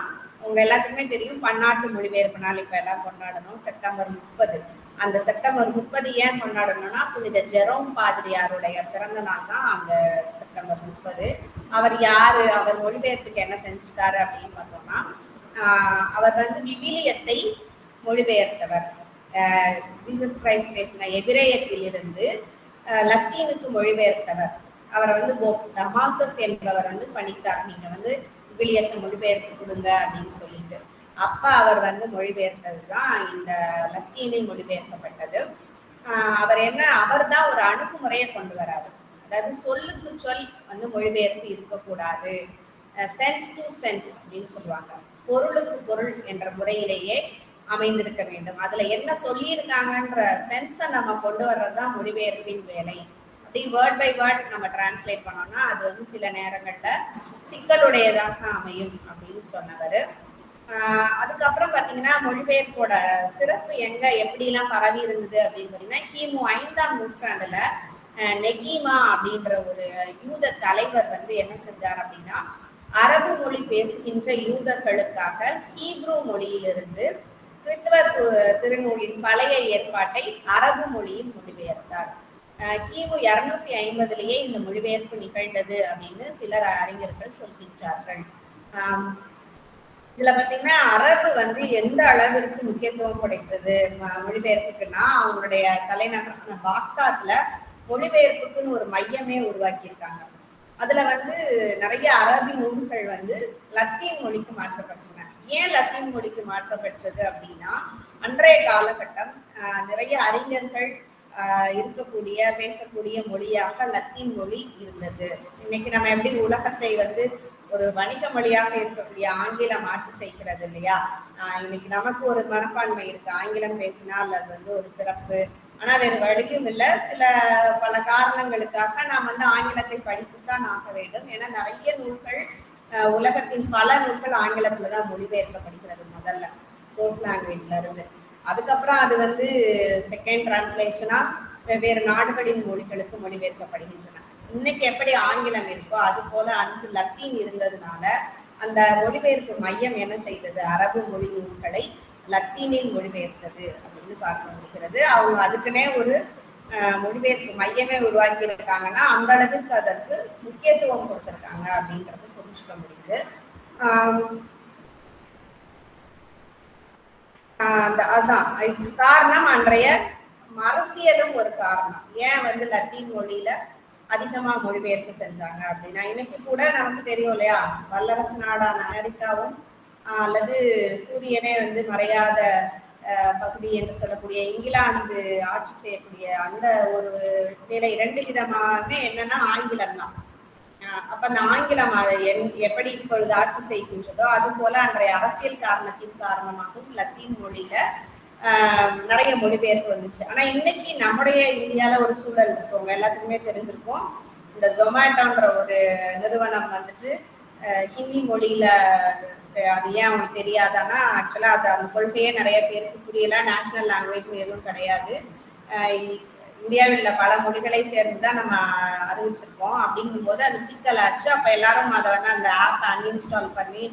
உங்க எல்லாத்துக்குமே தெரியும் பன்னாட்டு மொழிபெயர்ப்பு நாள் இப்ப எல்லாம் கொண்டாடணும். செப்டம்பர் முப்பது. அந்த செப்டம்பர் முப்பது ஏன் கொண்டாடணும்னா புனித ஜெரோம் பாதிரியாருடைய பிறந்த நாள் தான் அந்த செப்டம்பர் முப்பது. அவர் யாரு அவர் மொழிபெயர்ப்புக்கு என்ன செஞ்சிருக்காரு அப்படின்னு பார்த்தோம்னா அவர் வந்து விவிலியத்தை மொழிபெயர்த்தவர். ஜீசஸ் கிரைஸ்ட் பேசின எபிரேயத்தில் இருந்து லத்தீனுக்கு மொழிபெயர்த்தவர். அவரை வந்து தமாசஸ் டமாசஸ் என்பவர் வந்து பணித்தார். நீங்க வந்து விவிலியத்தை மொழிபெயர்த்து கொடுங்க அப்படின்னு சொல்லிட்டு. அப்ப அவர் வந்து மொழிபெயர்த்தது தான் இந்த லத்தீனில் மொழிபெயர்க்கப்பட்டது. அவர் என்ன அவர் தான் ஒரு அணுகுமுறையை கொண்டு வராரு. அதாவது சொல்லுக்கு சொல் வந்து மொழிபெயர்ப்பு இருக்கக்கூடாது. சென்ஸ் டு சென்ஸ் அப்படின்னு சொல்லுவாங்க. பொருளுக்கு பொருள் என்ற முறையிலேயே அமைந்திருக்க வேண்டும். அதுல என்ன சொல்லியிருக்காங்கன்ற சென்ஸை நம்ம கொண்டு வர்றதுதான் மொழிபெயர்ப்பின் வேலை. அப்படி வேர்ட் பை வேர்ட் நம்ம டிரான்ஸ்லேட் பண்ணோம்னா அது வந்து சில நேரங்கள்ல சிக்கலுடையதாக அமையும் அப்படின்னு சொன்னவர். அதுக்கப்புறம் பார்த்தீங்கன்னா மொழிபெயர்ப்போட சிறப்பு எங்க எப்படிலாம் பரவி இருந்தது அப்படின்னு பார்த்தீங்கன்னா கிமு ஐந்தாம் நூற்றாண்டுல நெகிமா அப்படின்ற ஒரு யூத தலைவர் வந்து என்ன செஞ்சார் அப்படின்னா அரபு மொழி பேசுகின்ற யூதர்களுக்காக ஹீப்ரு மொழியிலிருந்து கிறிஸ்தவ திருநூலின் பழைய ஏற்பாட்டை அரபு மொழியில் மொழிபெயர்த்தார். கிமு இருநூத்தி ஐம்பதுலேயே இந்த மொழிபெயர்ப்பு நிகழ்ந்தது அப்படின்னு சிலர் அறிஞர்கள் சொல்கின்றார்கள். இதுல பாத்தீங்கன்னா அரபு வந்து எந்த அளவிற்கு முக்கியத்துவம் கிடைத்தது ம- மொழிபெயர்ப்புக்குன்னா அவங்களுடைய தலைநகரான பாக்தாத்ல மொழிபெயர்ப்புக்குன்னு ஒரு மையமே உருவாக்கியிருக்காங்க. அதுல வந்து நிறைய அரபி நூல்கள் வந்து லத்தீன் மொழிக்கு மாற்றப்பட்டன. ஏன் லத்தீன் மொழிக்கு மாற்றப்பட்டது அப்படின்னா அன்றைய காலகட்டம் நிறைய அறிஞர்கள் இருக்கக்கூடிய பேசக்கூடிய மொழியாக லத்தீன் மொழி இருந்தது. இன்னைக்கு நம்ம எப்படி உலகத்தை வந்து ஒரு வணிக மொழியாக இருக்கக்கூடிய ஆங்கிலம் ஆட்சி செய்கிறது இல்லையா? இன்னைக்கு நமக்கு ஒரு மனப்பான்மை இருக்கு. ஆங்கிலம் பேசினால் அது வந்து ஒரு சிறப்பு ஆனா வேறு வழியும் இல்லை. சில பல காரணங்களுக்காக நாம் வந்து ஆங்கிலத்தை படித்து தான் ஆக வேண்டும். ஏன்னா நிறைய நூல்கள் உலகத்தின் பல நூல்கள் ஆங்கிலத்துல தான் மொழிபெயர்க்கப்படுகிறது முதல்ல. சோர்ஸ் லாங்குவேஜ்ல இருந்து. அதுக்கப்புறம் அது வந்து செகண்ட் டிரான்ஸ்லேஷனா வெவ்வேறு நாடுகளின் மொழிகளுக்கு மொழிபெயர்க்கப்படுகின்றன. இன்னைக்கு எப்படி ஆங்கிலம் இருக்கோ அது போல அன்று லத்தீன் இருந்ததுனால அந்த மொழிபெயர்ப்பு மையம் என்ன செய்தது? அரபு மொழி நூல்களை லத்தீனில் மொழிபெயர்த்தது. வந்து பார்க்க முடிகிறது. அவங்க அதுக்குன்னே ஒரு மொழிபெயர்ப்பு மையமே உருவாக்கி இருக்காங்கன்னா அந்த அளவுக்கு அதற்கு முக்கியத்துவம் கொடுத்துருக்காங்க அப்படின்றது புரிஞ்சுக்க முடியுது. ஆம், அந்த அதான். இதுக்கு காரணம் அன்றைய அரசியலும் ஒரு காரணம். ஏன் வந்து லத்தீன் மொழியில அதிகமா மொழிபெயர்ப்பு செஞ்சாங்க அப்படின்னா இன்னைக்கு கூட நமக்கு தெரியும் இல்லையா? வல்லரசு நாடான அமெரிக்காவும் அல்லது சூரியனே வந்து மறையாத பகுதி என்று சொல்லக்கூடிய இங்கிலாந்து ஆட்சி செய்யக்கூடிய அந்த ஒரு நிலை இரண்டு விதமாகவே என்னன்னா ஆங்கிலம் தான். அப்ப அந்த ஆங்கிலம் அதை என்- எப்படி இப்பொழுது ஆட்சி செய்கின்றதோ அது போல அன்றைய அரசியல் காரணத்தின் காரணமாகவும் லத்தீன் மொழியில நிறைய மொழிபெயர்ப்பு வந்துச்சு. ஆனா இன்னைக்கு நம்முடைய இந்தியால ஒரு சூழல் இருக்கும் எல்லாத்துக்குமே தெரிஞ்சிருக்கும். இந்த ஜொமேட்டோன்ற ஒரு நிறுவனம் வந்துட்டு ஹிந்தி மொழியில அது ஏன் அவங்களுக்கு தெரியாதான்னா ஆக்சுவலா அது அந்த கொள்கையே நிறைய பேருக்கு புரியல. நேஷனல் லாங்குவேஜ் எதுவும் கிடையாது. இந்தியாவில் பல மொழிகளை சேர்ந்து தான் நம்ம அறிவிச்சிருக்கோம். அப்படிங்கும்போது அது சிக்கலாச்சு. அப்போ எல்லாரும் அதை வந்து அந்த ஆப் அன்இன்ஸ்டால் பண்ணி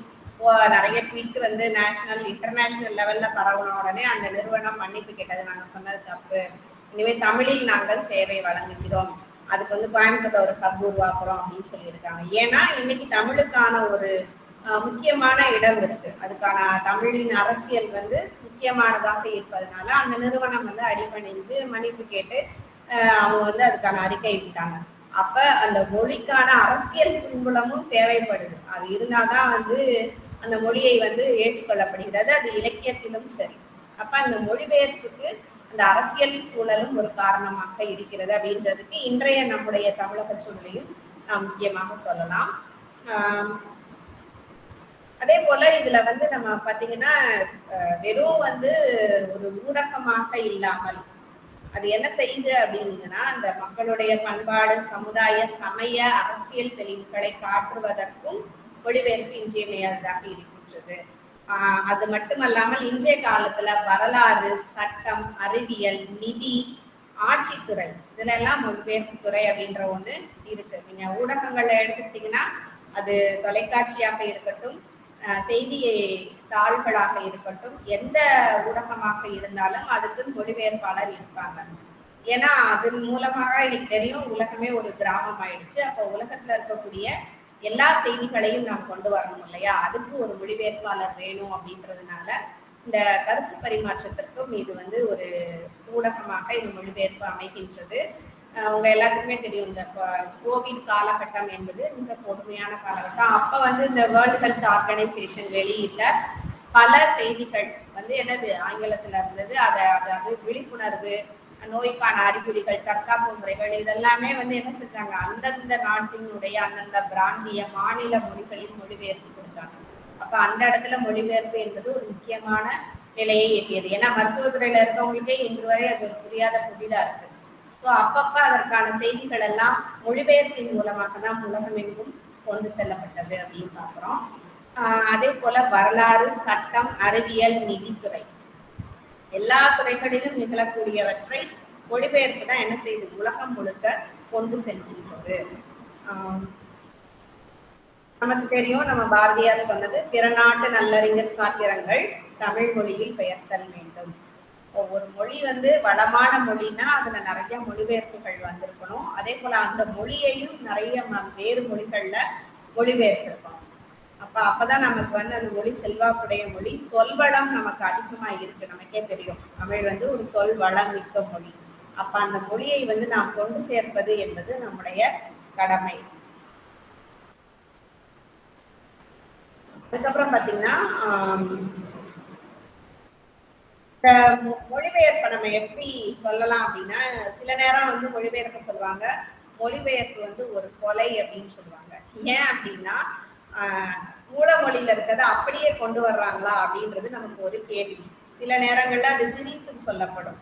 நிறைய ட்வீட் வந்து நேஷனல் இன்டர்நேஷனல் லெவல்ல பரவன உடனே அந்த நிறுவனம் மன்னிப்பு கேட்டது. நாங்கள் சொன்னது தப்பு. இனிமே தமிழில் நாங்கள் சேவை வழங்குகிறோம். அதுக்கு வந்து கோயம்புத்தூர்ல ஒரு ஹப் உருவாக்குறோம் அப்படின்னு சொல்லியிருக்காங்க. ஏன்னா இன்னைக்கு தமிழுக்கான ஒரு முக்கியமான இடம் இருக்கு. அதுக்கான தமிழின் அரசியல் வந்து முக்கியமானதாக இருப்பதனால அந்த நிறுவனம் வந்து அடிபணிஞ்சு மன்னிப்பு கேட்டு அவங்க வந்து அதுக்கான அறிக்கை விட்டாங்க. அப்ப அந்த மொழிக்கான அரசியல் பின்புலமும் தேவைப்படுது. அது இருந்தாதான் வந்து அந்த மொழியை வந்து ஏற்றுக்கொள்ளப்படுகிறது. அது இலக்கியத்திலும் சரி. அப்ப அந்த மொழிபெயர்ப்புக்கு அந்த அரசியல் சூழலும் ஒரு காரணமாக இருக்கிறது அப்படின்றதுக்கு இன்றைய நம்முடைய தமிழக சூழலையும் நாம் முக்கியமாக சொல்லலாம். ஆஹ் அதே போல இதுல வந்து நம்ம பாத்தீங்கன்னா வெறும் வந்து ஒரு ஊடகமாக இல்லாமல் அது என்ன செய்யுது அப்படின்னீங்கன்னா அந்த மக்களுடைய பண்பாடு சமுதாய சமய அரசியல் தெளிவுகளை காட்டுவதற்கும் மொழிபெயர்ப்பு இன்றியமையாததாக இருக்கின்றது. ஆஹ் அது மட்டுமல்லாமல் இன்றைய காலத்துல வரலாறு சட்டம் அறிவியல் நிதி ஆட்சித்துறை இதுல எல்லாம் மொழிபெயர்ப்பு துறை அப்படின்ற ஒண்ணு இருக்கு. நீங்க ஊடகங்கள்ல எடுத்துக்கிட்டீங்கன்னா அது தொலைக்காட்சியாக இருக்கட்டும் செய்தி தாள்களாக இருக்கட்டும் எந்த ஊடகமாக இருந்தாலும் அதுக்கு மொழிபெயர்ப்பாளர் இருப்பாங்க. ஏன்னா அதன் மூலமாக எனக்கு தெரியும் உலகமே ஒரு கிராமம் ஆயிடுச்சு. அப்போ உலகத்துல இருக்கக்கூடிய எல்லா செய்திகளையும் நாம் கொண்டு வரணும் இல்லையா? அதுக்கு ஒரு மொழிபெயர்ப்பாளர் வேணும் அப்படின்றதுனால இந்த கருத்து பரிமாற்றத்திற்கும் இது வந்து ஒரு ஊடகமாக இந்த மொழிபெயர்ப்பு அமைகின்றது. உங்க எல்லாத்துக்குமே தெரியும். இந்த கோவிட் காலகட்டம் என்பது மிக கொடுமையான காலகட்டம். அப்ப வந்து இந்த வேர்ல்டு ஹெல்த் ஆர்கனைசேஷன் வெளியிட்ட பல செய்திகள் வந்து என்னது ஆங்கிலத்துல இருந்தது. அதை அதாவது விழிப்புணர்வு நோய்க்கான அறிகுறிகள் தற்காப்பு முறைகள் இதெல்லாமே வந்து என்ன செஞ்சாங்க? அந்தந்த நாட்டினுடைய அந்தந்த பிராந்திய மாநில மொழிகளில் மொழிபெயர்த்து கொடுத்தாங்க. அப்ப அந்த இடத்துல மொழிபெயர்ப்பு என்பது ஒரு முக்கியமான நிலையை எட்டியது. ஏன்னா மருத்துவத்துறையில இருக்கவங்களுக்கே இன்று வரை அது ஒரு புரியாத புதிதா இருக்கு. ஸோ அப்பப்ப அதற்கான செய்திகள் எல்லாம் மொழிபெயர்ப்பின் மூலமாக தான் உலகமெங்கும் கொண்டு செல்லப்பட்டது அப்படின்னு பார்க்குறோம். அதே போல வரலாறு சட்டம் அறிவியல் நிதித்துறை. எல்லா துறைகளிலும் நிகழக்கூடியவற்றை மொழிபெயர்ப்பு தான் என்ன செய்து உலகம் முழுக்க கொண்டு செல்கின்றது. நமக்கு தெரியும் நம்ம பாரதியார் சொன்னது பிற நாட்டு நல்லறிஞர் சாத்திரங்கள் தமிழ் மொழியில் பெயர்த்தல் வேண்டும். ஒரு மொழி வந்து வளமான மொழினா அதுல நிறைய மொழிபெயர்ப்புகள் வந்திருக்கணும். அதே போல அந்த மொழியையும் நிறைய வேறு மொழிகள்ல மொழிபெயர்த்திருக்கணும் அப்ப அப்பதான் நமக்கு வந்து அந்த மொழி செல்வாக்குடைய மொழி சொல்வளம் நமக்கு அதிகமா இருக்கு. நமக்கே தெரியும். தமிழ் வந்து ஒரு சொல் வளம் மிக்க மொழி. அப்ப அந்த மொழியை வந்து நாம் கொண்டு சேர்ப்பது என்பது நம்முடைய கடமை. அதுக்கப்புறம் பாத்தீங்கன்னா இந்த மொ- மொழிபெயர்ப்பை நம்ம எப்படி சொல்லலாம் அப்படின்னா சில நேரம் வந்து மொழிபெயர்ப்பு சொல்லுவாங்க. மொழிபெயர்ப்பு வந்து ஒரு கொலை அப்படின்னு சொல்லுவாங்க. ஏன் அப்படின்னா ஆஹ், மூல மொழியில இருக்கிறத அப்படியே கொண்டு வர்றாங்களா அப்படின்றது நமக்கு ஒரு கேள்வி. சில நேரங்கள்ல அது திரித்தும் சொல்லப்படும்.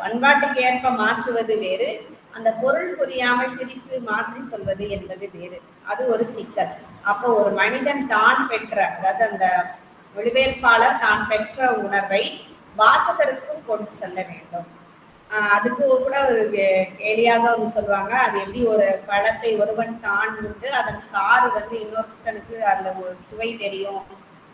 பண்பாட்டுக்கு ஏற்ப மாற்றுவது வேறு அந்த பொருள் புரியாமல் திரித்து மாற்றி சொல்வது என்பது வேறு. அது ஒரு சிக்கல். அப்போ ஒரு மனிதன் தான் பெற்ற அதாவது அந்த மொழிபெயர்ப்பாளர் தான் பெற்ற உணர்வை வாசகருக்கும் கொண்டு செல்ல வேண்டும். அதுக்கு கூட ஒரு வே- கேலியாக அவங்க சொல்லுவாங்க அது எப்படி ஒரு பழத்தை ஒருவன் தான் உண்டு அதன் சாறு வந்து இன்னொருத்தனுக்கு அந்த ஒரு சுவை தெரியும்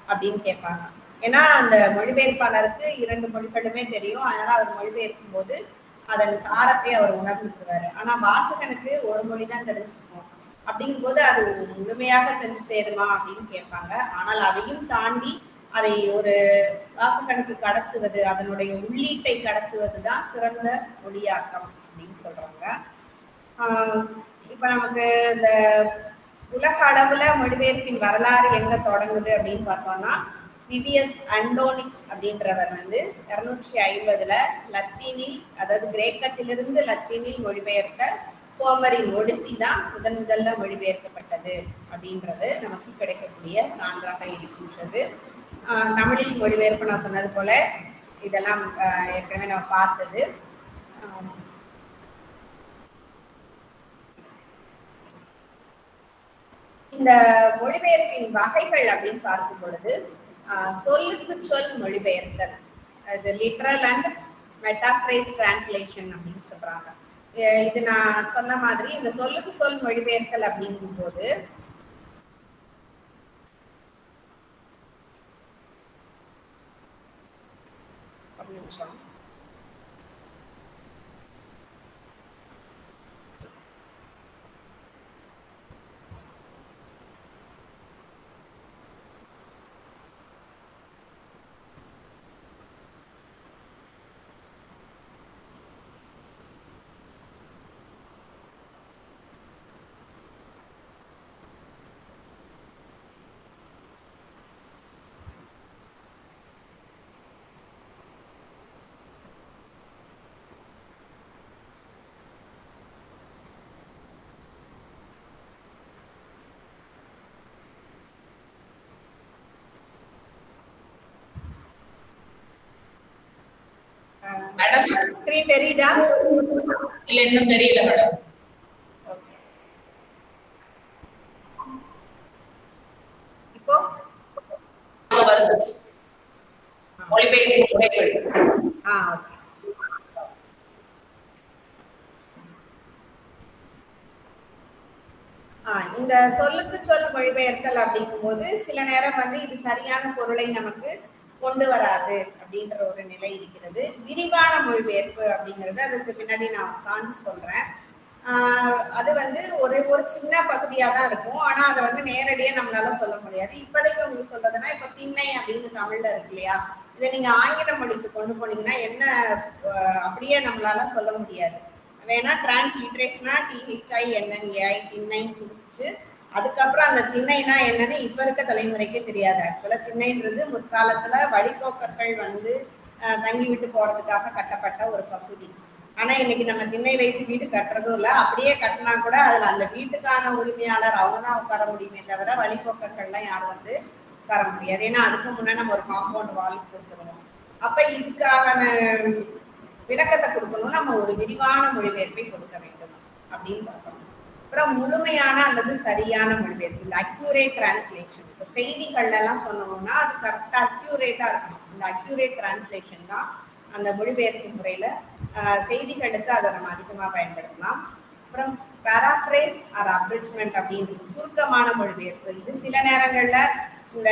அப்படின்னு கேட்பாங்க. ஏன்னா அந்த மொழிபெயர்ப்பாளருக்கு இரண்டு மொழிகளுமே தெரியும் அதனால அவர் மொழிபெயர்க்கும் போது அதன் சாரத்தை அவர் உணர்ந்துக்குவாரு. ஆனா வாசகனுக்கு ஒரு மொழி தான் தெரிஞ்சிருக்கும். அப்படிங்கும்போது அது முழுமையாக சென்று சேருமா அப்படின்னு கேட்பாங்க. ஆனால் அதையும் தாண்டி அதை ஒரு வாசகனுக்கு கடத்துவது அதனுடைய உள்ளீட்டை கடத்துவது தான் சிறந்த மொழியாக்கம் அப்படின்னு சொல்றாங்க. இப்ப நமக்கு இந்த உலக அளவுல மொழிபெயர்ப்பின் வரலாறு எங்க தொடங்குது அப்படின்னு பார்த்தோம்னா விவிஎஸ் அண்டோனிக்ஸ் அப்படின்றவர் வந்து இருநூற்றி ஐம்பதுல லத்தீனில் அதாவது கிரேக்கத்திலிருந்து லத்தீனில் மொழிபெயர்த்த ஹோமரின் ஒடிசி தான் முதன் முதல்ல மொழிபெயர்க்கப்பட்டது அப்படின்றது நமக்கு கிடைக்கக்கூடிய சான்றாக இருக்கின்றது. தமிழில் மொழிபெயர்ப்பு நான் சொன்னது போல இதெல்லாம் ஏற்கனவே நம்ம பார்த்தது. இந்த மொழிபெயர்ப்பின் வகைகள் அப்படின்னு பார்க்கும் பொழுது ஆஹ் சொல்லுக்கு சொல் மொழிபெயர்த்தல். அது லிட்ரல் அண்ட் மெட்டாஃப்ரைஸ் டிரான்ஸ்லேஷன் அப்படின்னு சொல்றாங்க. இது நான் சொன்ன மாதிரி இந்த சொல்லுக்கு சொல் மொழிபெயர்த்தல் அப்படிங்கும்போது ஒரு நிமிஷம் மேடம் ஸ்கிரீன் தெரியுதா? இல்ல இன்னும் தெரியல மேடம் Okay. இப்போ? இப்ப வருது. மொழிபெயர்ப்பு முறைகள். ஆ ஓகே. ஆ, இந்த சொல்லுக்கு சொல் மொழிபெயர்த்தல் அப்படிங்கும்போது சில நேரம் வந்து இது சரியான பொருளை நமக்கு கொண்டு வராது. அப்படின்ற ஒரு நிலை இருக்கிறது. விரிவான மொழிபெயர்ப்பு அப்படிங்கிறது அதுக்கு பின்னாடி நான் சான்று சொல்றேன். அது வந்து ஒரு ஒரு சின்ன பகுதியா தான் இருக்கும். ஆனா அதை வந்து நேரடியா நம்மளால சொல்ல முடியாது. இப்போதைக்கு உங்களுக்கு சொல்றதுன்னா இப்ப திண்ணை அப்படின்னு தமிழ்ல இருக்கு இல்லையா? இதை நீங்க ஆங்கில மொழிக்கு கொண்டு போனீங்கன்னா என்ன அப்படியே நம்மளால சொல்ல முடியாது. வேணா டிரான்ஸ்லிட்ரேஷனா டிஹெச்ஐ என்என்ஏஐ திண்ணைன்னு கொடுத்துச்சு அதுக்கப்புறம் அந்த திண்ணைனா என்னன்னு இப்ப இருக்க தலைமுறைக்கே தெரியாது. ஆக்சுவலா திண்ணைன்றது முற்காலத்துல வழிபோக்கர்கள் வந்து தங்கி விட்டு போறதுக்காக கட்டப்பட்ட ஒரு பகுதி. ஆனா இன்னைக்கு நம்ம திண்ணை வைத்து வீடு கட்டுறதும் இல்ல. அப்படியே கட்டினா கூட அதுல அந்த வீட்டுக்கான உரிமையாளர் அவங்க தான் உட்கார முடியுமே தவிர வழிபோக்கர்கள்லாம் யாரும் வந்து உட்கார முடியாது. ஏன்னா அதுக்கு முன்னே நம்ம ஒரு காம்பவுண்ட் வால் கொடுத்துருவோம். அப்ப இதுக்கான விளக்கத்தை கொடுக்கணும் நம்ம ஒரு விரிவான மொழிபெயர்ப்பை கொடுக்க வேண்டும் அப்படின்னு பார்க்கணும். அப்புறம் முழுமையான அல்லது சரியான மொழிபெயர்ப்பு. இந்த அக்யூரேட் டிரான்ஸ்லேஷன் இப்போ செய்திகள்ல எல்லாம் சொன்னோம்னா அது கரெக்டாக அக்யூரேட்டா இருக்கணும். இந்த அக்யூரேட் டிரான்ஸ்லேஷன் தான் அந்த மொழிபெயர்ப்பு முறையில செய்திகளுக்கு அதை நம்ம அதிகமா பயன்படுத்தலாம். அப்புறம் பேராஃப்ரேஸ் ஆர் அப்ரிச்மெண்ட் அப்படின்றது சுருக்கமான மொழிபெயர்ப்பு. இது சில நேரங்கள்ல இந்த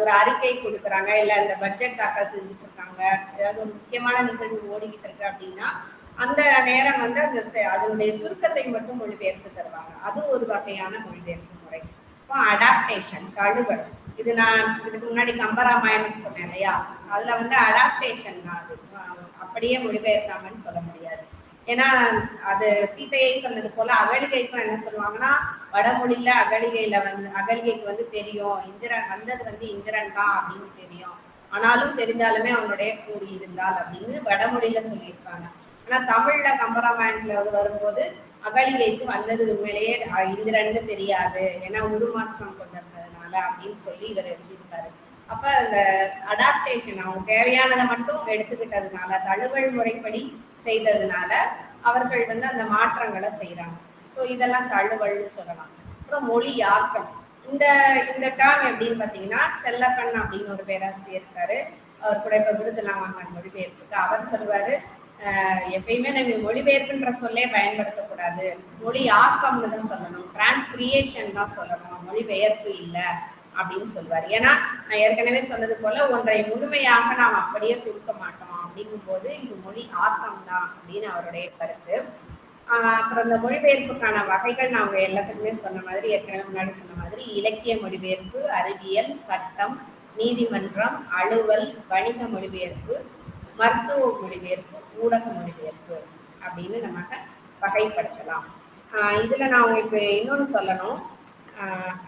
ஒரு அறிக்கை கொடுக்குறாங்க இல்லை இந்த பட்ஜெட் தாக்கல் செஞ்சுட்டு இருக்காங்க. ஏதாவது ஒரு முக்கியமான நிகழ்வு ஓடிக்கிட்டு இருக்கு அப்படின்னா அந்த நேரம் வந்து அந்த செ- அதனுடைய சுருக்கத்தை மட்டும் மொழிபெயர்த்து தருவாங்க. அது ஒரு வகையான மொழிபெயர்ப்பு முறை. இப்போ அடாப்டேஷன் தழுவல் இது நான் இதுக்கு முன்னாடி கம்பராமாயணம் சொன்னேன் இல்லையா? அதுல வந்து அடாப்டேஷன் தான் அது. அப்படியே மொழிபெயர்த்தாங்கன்னு சொல்ல முடியாது. ஏன்னா அது சீதையை சொன்னது போல அகலிகைக்கும் என்ன சொல்லுவாங்கன்னா வடமொழியில அகலிகையில வந்து அகலிகைக்கு வந்து தெரியும். இந்திரன் வந்தது வந்து இந்திரன் தான் அப்படின்னு தெரியும். ஆனாலும் தெரிஞ்சாலுமே அவனுடைய கூடி இருந்தால் அப்படின்னு வடமொழியில சொல்லியிருப்பாங்க ஆனா தமிழ்ல கம்பராமாயணத்துல வந்து வரும்போது அகலிகைக்கு வந்தது உண்மையிலேயே இந்திரன்னு தெரியாது. ஏன்னா உருமாற்றம் கொண்டிருந்ததுனால அப்படின்னு சொல்லி இவர் எழுதியிருப்பாரு. அப்ப அந்த அடாப்டேஷன் அவங்க தேவையானதை மட்டும் எடுத்துக்கிட்டதுனால தழுவல் முறைப்படி செய்ததுனால அவர்கள் வந்து அந்த மாற்றங்களை செய்யறாங்க ஸோ இதெல்லாம் தழுவல்னு சொல்லலாம். அப்புறம் மொழி யாக்கம். இந்த இந்த டேர்ம் எப்படின்னு பார்த்தீங்கன்னா செல்லப்பன் அப்படின்னு ஒரு பேராசிரியர் இருக்காரு. அவர் கூட இப்போ விருதுலாம் வாங்க மொழிபெயர்ப்புக்கு அவர் சொல்வாரு எப்பயுமே நம்ம மொழிபெயர்ப்புன்ற சொல்லே பயன்படுத்தக்கூடாது. மொழி ஆக்கம்னு தான் சொல்லணும். டிரான்ஸ்கிரியேஷன் தான் சொல்லணும். மொழிபெயர்ப்பு இல்லை அப்படின்னு சொல்லுவார். ஏன்னா நான் ஏற்கனவே சொன்னது போல ஒன்றை முழுமையாக நாம் அப்படியே கொடுக்க மாட்டோம். அப்படிங்கும்போது இது மொழி ஆக்கம் தான் அப்படின்னு அவருடைய கருத்து. அப்புறம் இந்த மொழிபெயர்ப்புக்கான வகைகள் நான் எல்லாத்துக்குமே சொன்ன மாதிரி ஏற்கனவே முன்னாடி சொன்ன மாதிரி இலக்கிய மொழிபெயர்ப்பு அறிவியல் சட்டம் நீதிமன்றம் அலுவல் வணிக மொழிபெயர்ப்பு மருத்துவ மொழிபெயர்ப்பு ஊடக மொழிபெயர்ப்பு அப்படின்னு நம்ம வகைப்படுத்தலாம். இதில் நான் உங்களுக்கு இன்னொன்று சொல்லணும்.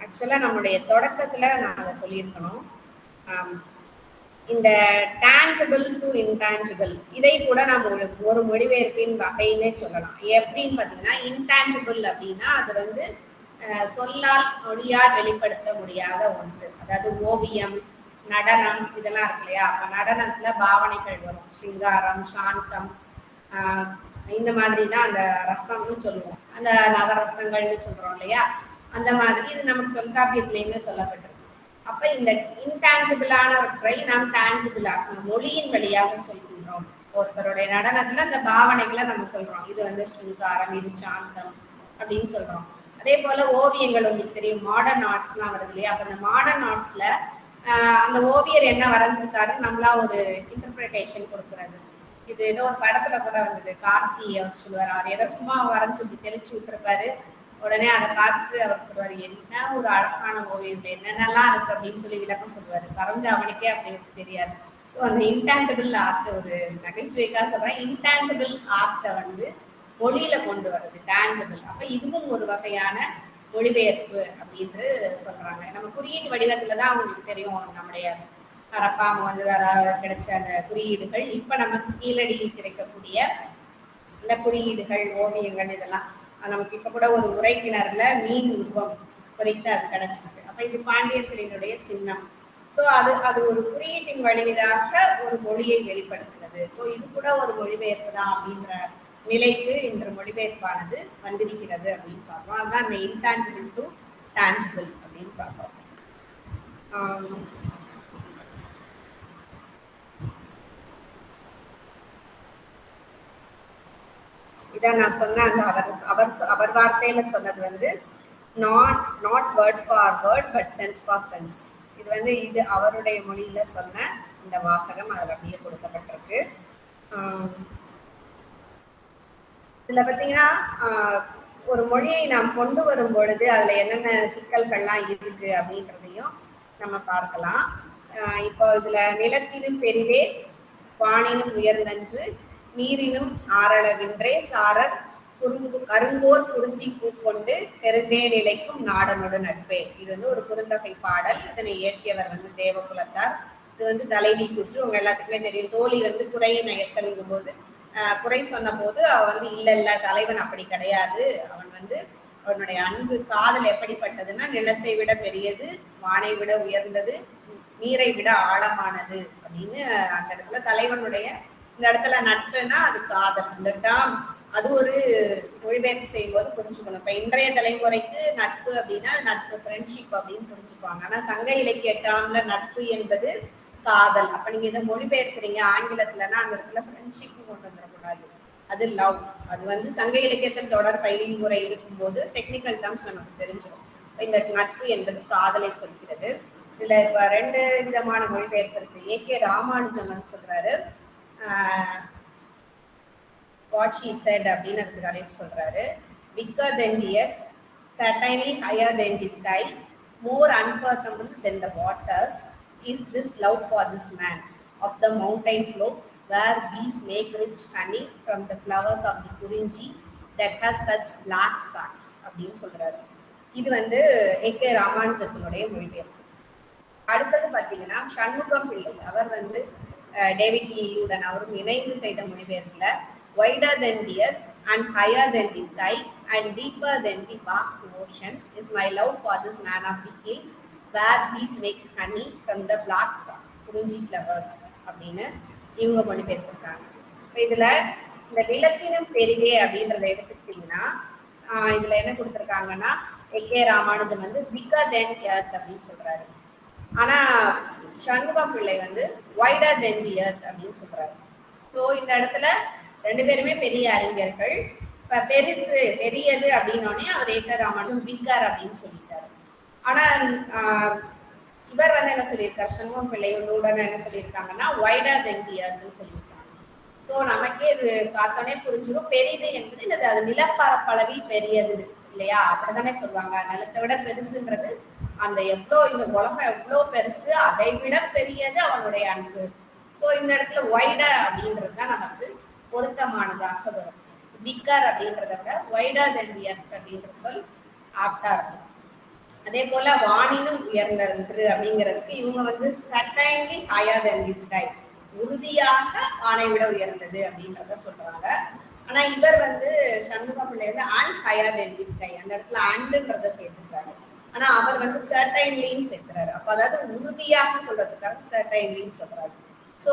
ஆக்சுவலாக நம்முடைய தொடக்கத்தில் நான் அதை சொல்லியிருக்கணும். இந்த டேஞ்சபிள் டு இன்டான்ஜிபிள் இதை கூட நம்ம ஒரு மொழிபெயர்ப்பின் வகைன்னே சொல்லலாம். எப்படின்னு பார்த்தீங்கன்னா இன்டான்ஜிபிள் அப்படின்னா அது வந்து சொல்லால் மொழியால் வெளிப்படுத்த முடியாத ஒன்று. அதாவது ஓவியம் நடனம் இதெல்லாம் இருக்கு இல்லையா அப்ப நடனத்துல பாவனைகள் வரும். ஸ்ருங்காரம் சாந்தம் இந்த மாதிரி தான் அந்த ரசம்னு சொல்லுவோம். அந்த நவரசங்கள்னு சொல்றோம் இல்லையா? அந்த மாதிரி இது நமக்கு தொல்காப்பியத்திலேயுமே சொல்லப்பட்டிருக்கு. அப்ப இந்த இன்டான்ஜிபிளானவற்றை நாம் டான்ஜிபிளாக மொழியின் வழியாக சொல்கின்றோம். ஒருத்தருடைய நடனத்துல அந்த பாவனைகளை நம்ம சொல்றோம். இது வந்து ஸ்ருங்காரம் இது சாந்தம் அப்படின்னு சொல்றோம். அதே போல ஓவியங்கள் உங்களுக்கு தெரியும். மாடர்ன் ஆர்ட்ஸ்லாம் வருது இல்லையா? அப்ப அந்த மாடர்ன் ஆர்ட்ஸ்ல அந்த ஓவியர் என்ன வரைஞ்சிருக்காரு நம்மளா ஒரு இன்டர்பிரிட்டேஷன் கொடுக்கறது. இது ஏதோ ஒரு படத்துல கூட வந்தது. கார்த்தி அவர் சொல்லுவார். அவர் ஏதோ சும்மா வரைஞ்சு இப்படி தெளிச்சு விட்டுருப்பாரு. உடனே அதை பார்த்துட்டு அவர் சொல்லுவார் என்ன ஒரு அழகான ஓவியம் இதுல என்னென்னலாம் இருக்கு? அப்படின்னு சொல்லி விளக்கம் சொல்லுவாரு. வரைஞ்ச அவனுக்கே அப்படி தெரியாது. ஸோ அந்த இன்டான்ஜபிள் ஆர்ட் ஒரு நகைச்சுவைக்காக சொல்றேன். இன்டான்ஜபிள் ஆர்ட்டை வந்து மொழியில கொண்டு வர்றது டான்ஜபிள் அப்ப இதுவும் ஒரு வகையான மொழிபெயர்ப்பு அப்படின்னு சொல்றாங்க. நம்ம குறியீடு வடிவத்துல தான் அவங்களுக்கு தெரியும். நம்முடைய ஹரப்பா மோதரா கிடைச்ச அந்த குறியீடுகள். இப்ப நமக்கு கீழடியில் கிடைக்கக்கூடிய இந்த குறியீடுகள் ஓவியங்கள் இதெல்லாம். நமக்கு இப்ப கூட ஒரு உரை கிணறுல மீன் உருவம் குறித்து அது கிடைச்சிருக்கு. அப்ப இது பாண்டியர்களினுடைய சின்னம். ஸோ அது அது ஒரு குறியீட்டின் வழியாக ஒரு மொழியை வெளிப்படுத்துகிறது. ஸோ இது கூட ஒரு மொழிபெயர்ப்பு தான் அப்படின்ற நிலைக்கு இன்று மொழிபெயர்ப்பானது வந்திருக்கிறது அப்படின்னு பார்ப்போம். அதுதான் அந்த இன்டான்ஜிபிள் டு டான்ஜிபிள் அப்படின்னு பார்ப்போம். இதான் நான் சொன்ன அந்த அவர் அவர் சொ- அவர் வார்த்தையில சொன்னது வந்து not not word for word but sense for sense இது வந்து இது அவருடைய மொழியில சொன்ன இந்த வாசகம் அதில் அப்படியே கொடுக்கப்பட்டிருக்கு. இதுல பாத்தீங்கன்னா ஒரு மொழியை நாம் கொண்டு வரும் பொழுது அதுல என்னென்ன சிக்கல்கள்லாம் இருக்கு அப்படின்றதையும் நம்ம பார்க்கலாம். இப்போ இதுல நிலத்திலும் பெரிதே வானினும் உயர்ந்தன்று நீரினும் ஆரளவின்றே சாரர் குறுங்கு கருங்கோர் குறிஞ்சி பூக்கொண்டு பெருந்தே நிலைக்கும் நாடனுடன் நட்பே. இது வந்து ஒரு குறுந்தொகை பாடல். இதனை இயற்றியவர் வந்து தேவகுலத்தார். இது வந்து தலைவி கூற்று. உங்க எல்லாத்துக்குமே தெரியும். தோழி வந்து குறையை நயத்தனுங்கும் போது குறை சொன்ன போது அவ வந்து இல்ல இல்ல தலைவன் அப்படி கிடையாது. அவன் வந்து அவனுடைய அன்பு காதல் எப்படிப்பட்டதுன்னா நிலத்தை விட பெரியது வானை விட உயர்ந்தது நீரை விட ஆழமானது. அப்படின்னு அந்த இடத்துல தலைவனுடைய இந்த இடத்துல நட்புனா அது காதல். இந்த அது ஒரு மொழிபெயர்ப்பு செய்யும்போது புரிஞ்சுக்கணும். இப்ப இன்றைய தலைமுறைக்கு நட்பு அப்படின்னா நட்பு ஃப்ரெண்ட்ஷிப் அப்படின்னு புரிஞ்சுக்குவாங்க. ஆனா சங்க இலக்கிய டேர்ம்ல நட்பு என்பது காதல். அப்ப நீங்க இதை மொழிபெயர்க்கிறீங்க ஆங்கிலத்துலன்னா அந்த இடத்துல ஃப்ரெண்ட்ஷிப் கொண்டு வந்துடக்கூடாது. அது லவ் அது வந்து சங்க இலக்கியத்தில் தொடர் பயிலும் முறை இருக்கும்போது டெக்னிக்கல் டேர்ம்ஸ் நமக்கு தெரிஞ்சிடும். இந்த நட்பு என்பது காதலை சொல்கிறது. இதுல இப்ப ரெண்டு விதமான மொழிபெயர்ப்பு ஏ கே ராமானுஜமன் சொல்றாரு. வாட் ஷீ செட் அப்படின்னு அதுக்கு தலைப்பு சொல்றாரு. Bigger than dear certainly higher than the sky more unfathomable than the waters is this love for this man? Of the mountain slopes where bees make rich honey from the flowers of the kurinji that has such black stalks அப்படின்னு சொல்றாரு. இது வந்து A K ராமானுஜத்தினுடைய மொழிபெயர்ப்பு. அடுத்தது பார்த்தீங்கன்னா சண்முகம் பிள்ளை. அவர் வந்து David ஈயுடன் அவரும் இணைந்து செய்த மொழிபெயர்ப்புல wider than dear and higher than the sky and deeper than the vast ocean is my love for this man of the hills where bees make honey from the black star kurinji flowers அப்படின்னு இவங்க மொழிபெயர்த்திருக்காங்க இப்போ இதில் இந்த நிலத்தினம் பெரிதே அப்படின்றத எடுத்துக்கிட்டிங்கன்னா இதில் என்ன கொடுத்துருக்காங்கன்னா ஏ கே ராமானுஜம் வந்து பிக்கர் தென் எர்த் அப்படின்னு சொல்கிறாரு ஆனால் சண்முகம் பிள்ளை வந்து வைடர் தென் தி எர்த் அப்படின்னு சொல்கிறாரு ஸோ இந்த இடத்துல ரெண்டு பேருமே பெரிய அறிஞர்கள். இப்போ பெருசு பெரியது அப்படின்னோடனே அவர் ஏக்கர் ராமானுஜம் பிக்கர் அப்படின்னு சொல்லிட்டார். ஆனா இவர் வந்து என்ன சொல்லியிருக்காரு? சண்முகம் பிள்ளையோட என்ன சொல்லியிருக்காங்கன்னா வைடர் தென் தி சொல்லியிருக்காங்க. ஸோ நமக்கே இது பார்த்தோன்னே புரிஞ்சிடும் பெரியது என்பது என்னது? அது நிலப்பரப்பளவில் பெரியது இல்லையா? அப்படிதானே சொல்லுவாங்க. நிலத்தை விட பெருசுன்றது அந்த எவ்வளோ இந்த உலகம் எவ்வளோ பெருசு அதை விட பெரியது அவனுடைய அன்பு. ஸோ இந்த இடத்துல ஒய்டர் அப்படின்றது தான் நமக்கு பொருத்தமானதாக வரும். பிக்கர் அப்படின்றத விட ஒய்டர் தென் தி அப்படின்ற சொல் ஆப்டா இருக்கும். அதே போல வானினும் உயர்ந்தன்று அப்படிங்கிறதுக்கு இவங்க வந்து சட்டைன்லி ஹையர் தென் தி ஸ்கை உறுதியாக வானை விட உயர்ந்தது அப்படின்றத சொல்றாங்க. ஆனா இவர் வந்து சண்முகம் பிள்ளை வந்து and higher than the sky அந்த இடத்துல அண்டுன்றத சேர்த்துட்டாரு. ஆனா அவர் வந்து சர்டைன்லின்னு சேர்த்துறாரு. அப்ப அதாவது உறுதியாக சொல்றதுக்காக சர்டைன்லின்னு சொல்றாரு. சோ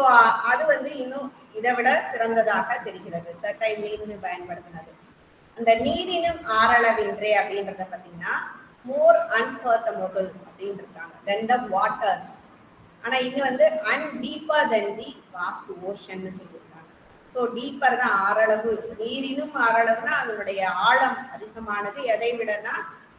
அது வந்து இன்னும் இதை விட சிறந்ததாக தெரிகிறது. சர்டைன்லின்னு பயன்படுத்தினது. அந்த நீரினும் ஆறளவின்றே அப்படின்றத பாத்தீங்கன்னா மோர் அன்ஃபர்தமபிள் அப்படின்னு இருக்காங்க தென் த வாட்டர்ஸ் ஆனா இது வந்து and deeper than the vast ocean சொல்லியிருக்காங்க ஸோ டீப்பர் தான் ஆறளவு நீரினும் ஆறளவுனா அதனுடைய ஆழம் அதிகமானது. எதை விடனா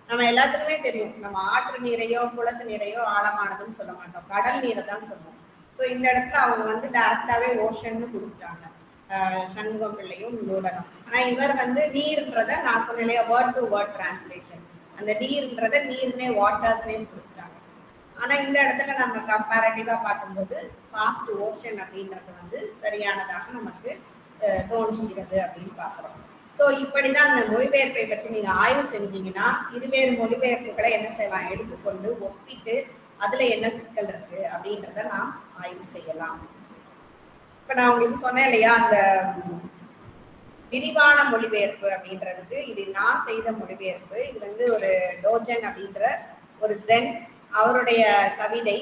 நம்ம எல்லாத்துக்குமே தெரியும். நம்ம ஆற்று நீரையோ குளத்து நீரையோ ஆழமானதுன்னு சொல்ல மாட்டோம். கடல் நீரை தான் சொல்லுவோம். ஸோ இந்த இடத்துல அவங்க வந்து டைரக்டாவே ஓஷன்னு கொடுத்துட்டாங்க. சண்முகம் பிள்ளையும் நூடனும் ஆனா இவர் வந்து நீர்ன்றத நான் சொன்னேன் இல்லையா? வேர்ட் டு வேர்ட் டிரான்ஸ்லேஷன் அந்த நீர்ன்றத நீர்னே வாட்டர்ஸ்னே கொடுத்துட்டாங்க. ஆனா இந்த இடத்துல நம்ம கம்பேரட்டிவா பார்க்கும்போது பாஸ்ட் ஓஷன் அப்படின்றது வந்து சரியானதாக நமக்கு தோன்றுகிறது அப்படின்னு பார்க்குறோம். ஸோ இப்படிதான் அந்த மொழிபெயர்ப்பை பற்றி நீங்க ஆய்வு செஞ்சீங்கன்னா இருவேறு மொழிபெயர்ப்புகளை என்ன செய்யலாம்? எடுத்துக்கொண்டு ஒப்பிட்டு அதுல என்ன சிக்கல் இருக்கு அப்படின்றத நாம் ஆய்வு செய்யலாம். இப்ப நான் உங்களுக்கு சொன்னேன் இல்லையா அந்த விரிவான மொழிபெயர்ப்பு அப்படின்றதுக்கு இது நான் செய்த மொழிபெயர்ப்பு. இது வந்து ஒரு டோஜன் அப்படின்ற ஒரு ஜென் அவருடைய கவிதை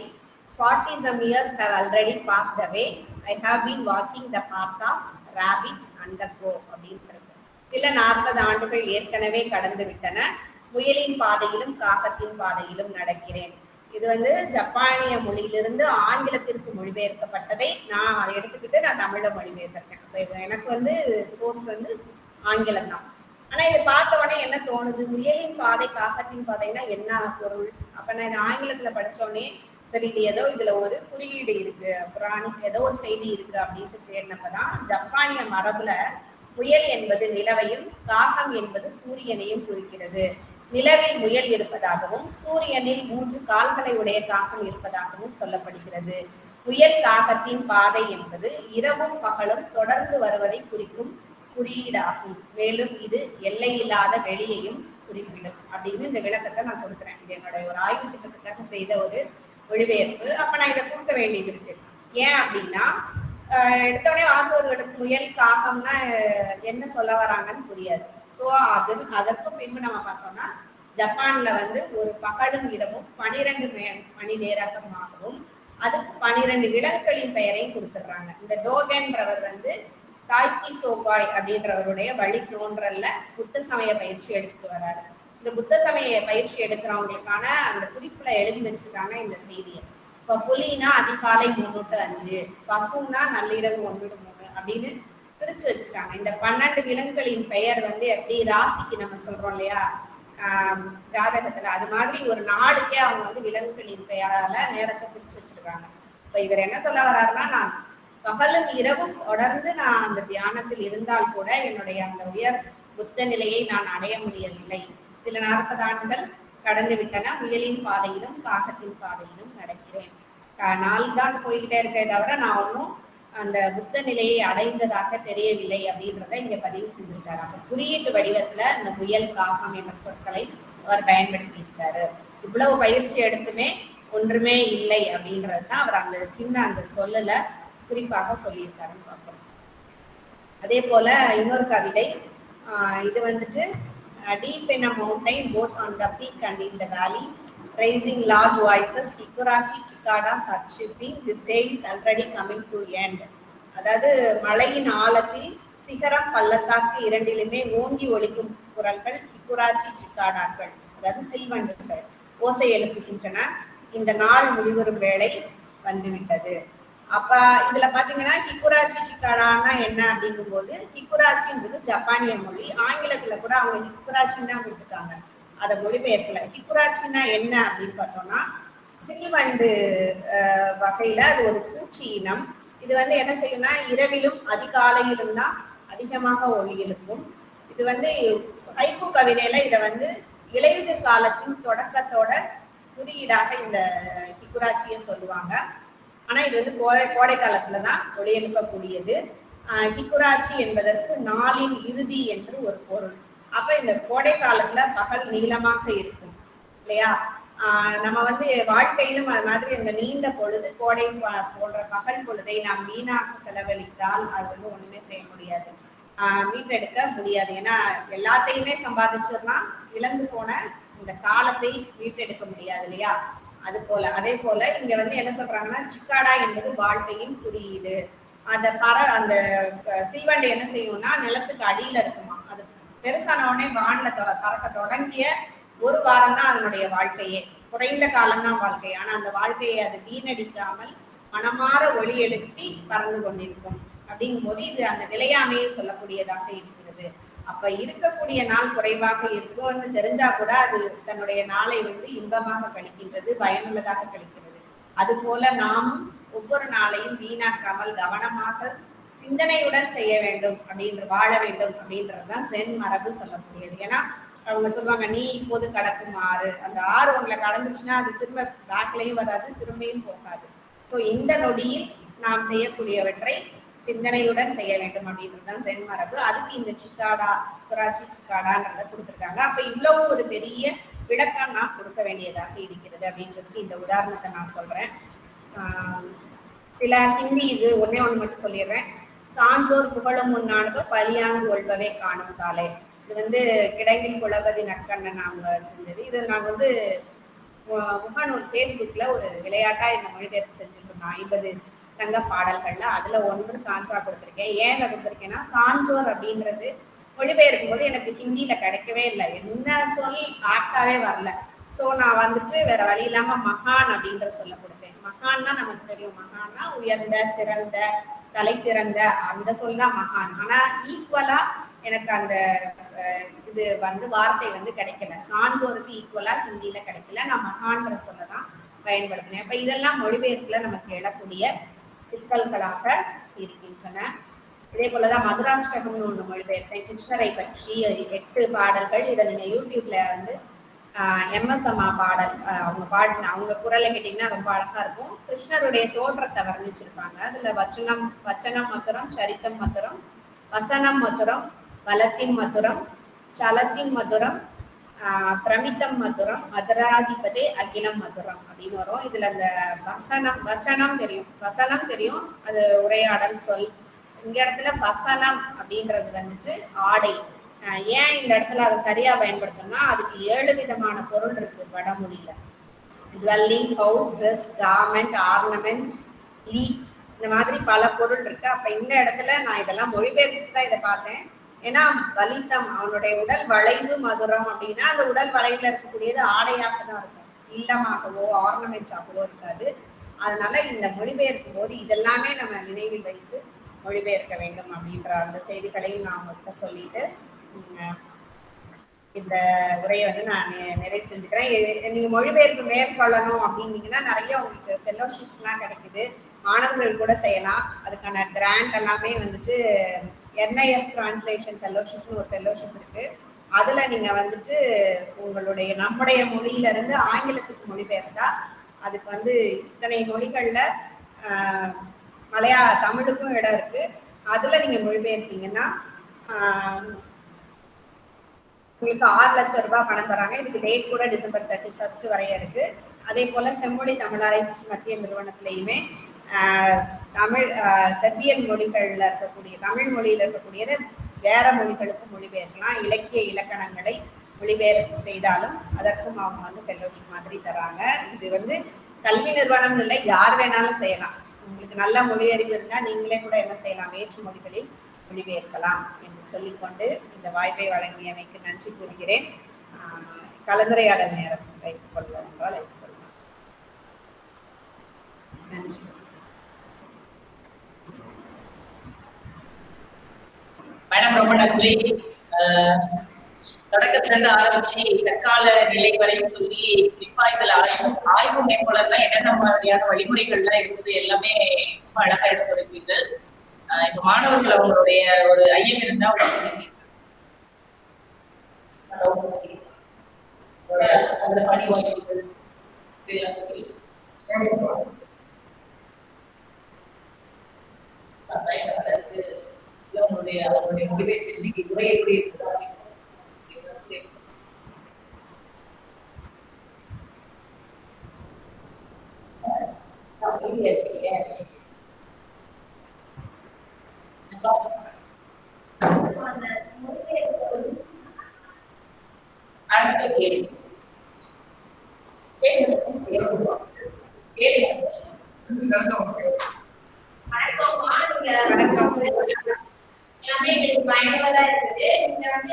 forty some years have already passed away I have been walking the path of rapid and the go அப்படின்றது. சில நாற்பது ஆண்டுகள் ஏற்கனவே கடந்து விட்டன. முயலின் பாதையிலும் காகத்தின் பாதையிலும் நடக்கிறேன். இது வந்து ஜப்பானிய மொழியிலிருந்து ஆங்கிலத்திற்கு மொழிபெயர்க்கப்பட்டதை நான் அதை எடுத்துக்கிட்டு நான் தமிழ்ல மொழிபெயர்த்திருக்கேன். அப்போ இது எனக்கு வந்து சோர்ஸ் வந்து ஆங்கிலம் தான். ஆனா இது பார்த்த உடனே என்ன தோணுது? முயலின் பாதை காகத்தின் பாதைனா என்ன பொருள்? அப்ப நான் இது ஆங்கிலத்துல படிச்ச சரி இது ஏதோ இதுல ஒரு குறியீடு இருக்கு புராணிக்கு ஏதோ ஒரு செய்தி இருக்கு அப்படின்ட்டு தேடினப்பதான் ஜப்பானிய மரபுல புயல் என்பது நிலவையும் காகம் என்பது சூரியனையும் குறிக்கிறது. நிலவில் முயல் இருப்பதாகவும் சூரியனில் மூன்று கால்களை உடைய காகம் இருப்பதாகவும் சொல்லப்படுகிறது. முயல் காகத்தின் பாதை என்பது இரவும் பகலும் தொடர்ந்து வருவதை குறிக்கும் குறியீடாகும். மேலும் இது எல்லையில்லாத வெளியையும் குறிப்பிடும். அப்படின்னு இந்த விளக்கத்தை நான் கொடுக்குறேன். இது என்னுடைய ஒரு ஆய்வு திட்டத்துக்காக செய்த ஒரு மொழிபெயர்ப்பு அப்ப நான் இதை கொடுக்க வேண்டியது இருக்கு. ஏன் அப்படின்னா ஆஹ் எடுத்தோடனே வாசகர்களுக்கு முயல் காகம்னா என்ன சொல்ல வராங்கன்னு புரியாது. ஸோ அது அதற்கும் பின்பு நம்ம பார்த்தோம்னா ஜப்பான்ல வந்து ஒரு பகலும் இரவும் பனிரெண்டு மணி நேரமாகவும் அதுக்கு பனிரெண்டு விலங்குகளின் பெயரையும் கொடுத்துடுறாங்க. இந்த டோகன்றவர் வந்து தாய்ச்சி சோகாய் அப்படின்றவருடைய வழி தோன்றல்ல புத்த சமய பயிற்சி எடுத்துட்டு வராரு. இந்த புத்த சமய பயிற்சி எடுக்கிறவங்களுக்கான அந்த குறிப்புல எழுதி வச்சிருக்காங்க இந்த செய்தியை. இப்ப புலினா அதிகாலை முன்னூட்டு அஞ்சு பசுனா நள்ளிரவு ஒன்று மூணு அப்படின்னு பிரிச்சு வச்சிருக்காங்க. இந்த பன்னெண்டு விலங்குகளின் பெயர் வந்து எப்படி ராசிக்கு நம்ம சொல்றோம் இல்லையா? ஜாதகத்துல அது மாதிரி ஒரு நாளுக்கே அவங்க வந்து விலங்குகளின் பெயரால நேரத்தை பிரிச்சு வச்சிருக்காங்க. இப்ப இவர் என்ன சொல்ல வர்றாருன்னா நான் பகலும் இரவும் தொடர்ந்து நான் அந்த தியானத்தில் இருந்தால் கூட என்னுடைய அந்த உயர் புத்த நிலையை நான் அடைய முடியவில்லை. சில நாற்பது ஆண்டுகள் கடந்து விட்டன. முயலின் பாதையிலும் காகத்தின் பாதையிலும் நடக்கிறேன். நாள் தான் போய்கிட்டே இருக்கே தவிர நான் ஒன்றும் அந்த புத்த நிலையை அடைந்ததாக தெரியவில்லை அப்படின்றத இங்க பதிவு செஞ்சிருக்காரு. அப்ப குறியீட்டு வடிவத்துல இந்த முயல் காகம் என்ற சொற்களை அவர் பயன்படுத்தியிருக்காரு. இவ்வளவு பயிற்சி எடுத்துமே ஒன்றுமே இல்லை அப்படின்றது தான் அவர் அந்த சின்ன அந்த சொல்லல குறிப்பாக சொல்லியிருக்காருன்னு பார்க்கணும் அதே போல இன்னொரு கவிதை இது வந்துட்டு deep in a mountain both on the peak and in the valley raising large voices hikurachi chikada surshiping this day is already coming to end. அதாவது மலையின் ஆழத்தில் சிகரம் பள்ளத்தாக்கு இரண்டிலுமே ஓங்கி ஒழிக்கும் குரல்கள் ஹிக்குராச்சி சிக்காடாக்கள் அதாவது சில்வண்டுகள் ஓசை எழுப்புகின்றன. இந்த நாள் முடிவரும் வேலை வந்துவிட்டது. அப்ப இதுல பாத்தீங்கன்னா ஹிக்குராச்சி சிக்காடானா என்ன அப்படிங்கும்போது ஹிக்குராச்சின்றது ஜப்பானிய மொழி ஆங்கிலத்துல கூட அவங்க ஹிக்குராச்சின்னு தான் கொடுத்துட்டாங்க. அதை மொழிபெயர்க்கல. ஹிக்குராச்சின்னா என்ன அப்படின்னு பார்த்தோம்னா சில்வண்டு வகையில அது ஒரு பூச்சி இனம். இது வந்து என்ன செய்யும்னா இரவிலும் அதிகாலையிலும் தான் அதிகமாக ஒளி எழுப்பும். இது வந்து ஹைகூ கவிதையில இதை வந்து இலையுதிர் காலத்தின் தொடக்கத்தோட குறியீடாக இந்த ஹிக்குராச்சியை சொல்லுவாங்க. ஆனா இது வந்து கோடை கோடை காலத்துல தான் ஒளி எழுப்பக்கூடியது. ஹிக்குராச்சி என்பதற்கு நாளின் இறுதி என்று ஒரு பொருள். அப்ப இந்த கோடை காலத்துல பகல் நீளமாக இருக்கும் இல்லையா? நம்ம வந்து வாழ்க்கையிலும் அது மாதிரி இந்த நீண்ட பொழுது கோடை போன்ற பகல் பொழுதை நாம் வீணாக செலவழித்தால் அது வந்து ஒண்ணுமே செய்ய முடியாது. மீட்டெடுக்க முடியாது. ஏன்னா எல்லாத்தையுமே சம்பாதிச்சோம்னா இழந்து போன இந்த காலத்தை மீட்டெடுக்க முடியாது இல்லையா? அது போல அதே போல இங்க வந்து என்ன சொல்றாங்கன்னா சிக்காடா என்பது வாழ்க்கையின் குறியீடு. அந்த பற அந்த சீவண்டை என்ன செய்யும்னா நிலத்துக்கு அடியில இருக்கும். பெருசான உடனே தொ- பறக்க தொடங்கிய ஒரு வாரம் தான் அதனுடைய வாழ்க்கையே. குறைந்த காலம்தான் வாழ்க்கை. ஆனா அந்த வாழ்க்கையை அது வீணடிக்காமல் மனமாற ஒளி எழுப்பி பறந்து கொண்டிருக்கும். அப்படிங்கும் போது இது அந்த நிலையாமையை சொல்லக்கூடியதாக இருக்கிறது. அப்ப இருக்கக்கூடிய நாள் குறைவாக இருக்கும்னு தெரிஞ்சா கூட அது தன்னுடைய நாளை வந்து இன்பமாக கழிக்கின்றது பயனுள்ளதாக கழிக்கிறது. அது போல நாமும் ஒவ்வொரு நாளையும் வீணாக்காமல் கவனமாக சிந்தனையுடன் செய்ய வேண்டும் அப்படின்ற வாழ வேண்டும் அப்படின்றதுதான் சென் மரபு சொல்லக்கூடியது. ஏன்னா அவங்க சொல்லுவாங்க நீ இப்போது கடக்கும் ஆறு. அந்த ஆறு உங்களை கடந்துச்சுன்னா அது திரும்ப பேக்லையும் வராது திரும்பியும் போகாது. ஸோ இந்த நொடியில் நாம் செய்யக்கூடியவற்றை சிந்தனையுடன் செய்ய வேண்டும் அப்படின்றது தான் சென் மரபு. அதுக்கு இந்த சிக்காடா குராச்சி சிக்காடான்றத கொடுத்துருக்காங்க. அப்ப இவ்வளவு ஒரு பெரிய விளக்கம் நான் கொடுக்க வேண்டியதாக இருக்கிறது அப்படின்றதுக்கு இந்த உதாரணத்தை நான் சொல்றேன். சில ஹிந்தி இது ஒன்னே ஒன்று மட்டும் சொல்லிடுறேன். சான்றோர் புகழும் முன்னாடுக பழியாங்கு கொள்பவே காணும் காலை இது வந்து கிடங்கில் குலபதி நக்கண்ணன் அவங்க செஞ்சது. இது நாங்க வந்து மு- முகநூல் ஃபேஸ்புக்ல ஒரு விளையாட்டா இந்த மொழிபெயர்ப்பு செஞ்சுட்டு இருந்தோம் ஐம்பது சங்க பாடல்கள்ல அதுல ஒன்று சான்றா கொடுத்துருக்கேன். ஏன் இதை கொடுத்துருக்கேன்னா சான்றோர் அப்படின்றது மொழிபெயர்க்கும் போது எனக்கு ஹிந்தியில கிடைக்கவே இல்லை. என்ன சொல் ஆக்டாவே வரல. சோ நான் வந்துட்டு வேற வழி இல்லாம மகான் அப்படின்ற சொல்ல கொடுத்தேன். மகான்னா நமக்கு தெரியும். மகான்னா உயர்ந்த சிறந்த தலை சிறந்த அந்த சொல் தான் மகான். ஆனா ஈக்குவலா எனக்கு அந்த இது வந்து வார்த்தை வந்து கிடைக்கல. சான்றோருக்கு ஈக்குவலா ஹிந்தியில கிடைக்கல. நான் மகான்ற சொல்ல தான் பயன்படுத்தினேன். அப்ப இதெல்லாம் மொழிபெயர்ப்புல நமக்கு எழக்கூடிய சிக்கல்களாக இருக்கின்றன. இதே போலதான் மதுராஷ்டகம்னு ஒன்று மொழிபெயர்த்தேன். கிருஷ்ணரை பற்றி எட்டு பாடல்கள். இதை நீங்க யூடியூப்ல வந்து எம்எஸ் அம்மா பாடல் அவங்க பாடின அவங்க குரலை கேட்டீங்கன்னா ரொம்ப அழகா இருக்கும். கிருஷ்ணருடைய தோற்றத்தை வர்ணிச்சிருப்பாங்க. அதுல வச்சனம் வச்சனம் மதுரம் சரித்தம் மதுரம் வசனம் மதுரம் வலத்தின் மதுரம் சலத்தின் மதுரம் பிரமித்தம் மதுரம் மதுராதிபதே அகிலம் மதுரம் அப்படின்னு வரும். இதுல அந்த வசனம் வச்சனம் தெரியும். வசனம் தெரியும். அது உரையாடல் சொல். இங்க இடத்துல வசனம் அப்படின்றது வந்துட்டு ஆடை. ஏன் இந்த இடத்துல அதை சரியா பயன்படுத்தணும்னா அதுக்கு ஏழு விதமான பொருள் இருக்கு வடமொழியில. Dwelling house dress garment ornament leaf இந்த மாதிரி பல பொருள் இருக்கு. அப்ப இந்த இடத்துல நான் இதெல்லாம் மொழிபெயர்த்து தான் இதை பார்த்தேன். ஏன்னா வலித்தம் அவனுடைய உடல் வளைவு மதுரம் அப்படின்னா அந்த உடல் வளைவுல இருக்கக்கூடியது ஆடையாக தான் இருக்கும். இல்லமாகவோ ஆர்னமெண்டாகவோ இருக்காது. அதனால இந்த மொழிபெயர்க்கும் போது இதெல்லாமே நம்ம நினைவில் வைத்து மொழிபெயர்க்க வேண்டும் அப்படின்ற அந்த செய்திகளையும் நான் உங்ககிட்ட சொல்லிட்டு இந்த உரையை வந்து நான் நிறைவு செஞ்சுக்கிறேன். நீங்க மொழிபெயர்ப்பு மேற்கொள்ளணும் அப்படின்னீங்கன்னா நிறைய உங்களுக்கு ஃபெல்லோஷிப்ஸ்லாம் கிடைக்குது. மாணவர்கள் கூட செய்யலாம். அதுக்கான கிராண்ட் எல்லாமே வந்துட்டு என்ஐஎஃப் டிரான்ஸ்லேஷன் ஃபெல்லோஷிப்னு ஒரு ஃபெல்லோஷிப் இருக்கு. அதுல நீங்க வந்துட்டு உங்களுடைய நம்முடைய மொழியில இருந்து ஆங்கிலத்துக்கு மொழிபெயர்த்தா அதுக்கு வந்து இத்தனை மொழிகள்ல மலையா தமிழுக்கும் இடம் இருக்கு. அதுல நீங்க மொழிபெயர்த்தீங்கன்னா உங்களுக்கு ஆறு லட்சம் ரூபாய் பணம் தராங்க. இதுக்கு டேட் கூட டிசம்பர் தேர்ட்டி ஃபர்ஸ்ட் வரைய இருக்கு. அதே போல செம்மொழி தமிழாராய்ச்சி மத்திய நிறுவனத்திலையுமே தமிழ் செவ்வியல் மொழிகள்ல இருக்கக்கூடிய தமிழ் மொழியில இருக்கக்கூடியது வேற மொழிகளுக்கு மொழிபெயர்க்கலாம். இலக்கிய இலக்கணங்களை மொழிபெயர்ப்பு செய்தாலும் அதற்கும் அவங்க வந்து ஃபெல்லோஷிப் மாதிரி தராங்க. இது வந்து கல்வி நிறுவனம் இல்லை யார் வேணாலும் செய்யலாம். உங்களுக்கு நல்ல மொழியறிவு இருந்தால் நீங்களே கூட என்ன செய்யலாம்? வேற்று மொழிகளில் இருக்கலாம் என்று சொல்லிக்கொண்டு இந்த வாய்ப்பை வழங்கியமைக்கு நன்றி கூறுகிறேன். கலந்துரையாடல் நேரம் வைத்துக் கொள்வோம் என்றால் வைத்துக் கொள்ளலாம் நன்றி. மேடம் ரொம்ப நன்றி. தொடக்கத்திலிருந்து ஆரம்பிச்சு தற்கால நிலை வரை சொல்லி குறிப்பா இதுல ஆய்வு ஆய்வு மேற்கொள்ள என்னென்ன மாதிரியான வழிமுறைகள்லாம் இருக்குது எல்லாமே ரொம்ப அழகா எடுத்துரைப்பீர்கள். இப்ப மாணவர்கள் அவங்களுடைய ஒரு ஐயம் இருந்தா உங்களுக்கு பணி வாய்ப்பு அவங்களுடைய அவங்களுடைய முடிவை சிந்திக்க உரை எப்படி இருக்குது? அடுத்த கேள்வி வணக்கம் வணக்கம். எல்லாமே எங்களுக்கு பயனுள்ளதா இருக்குது நீங்க வந்து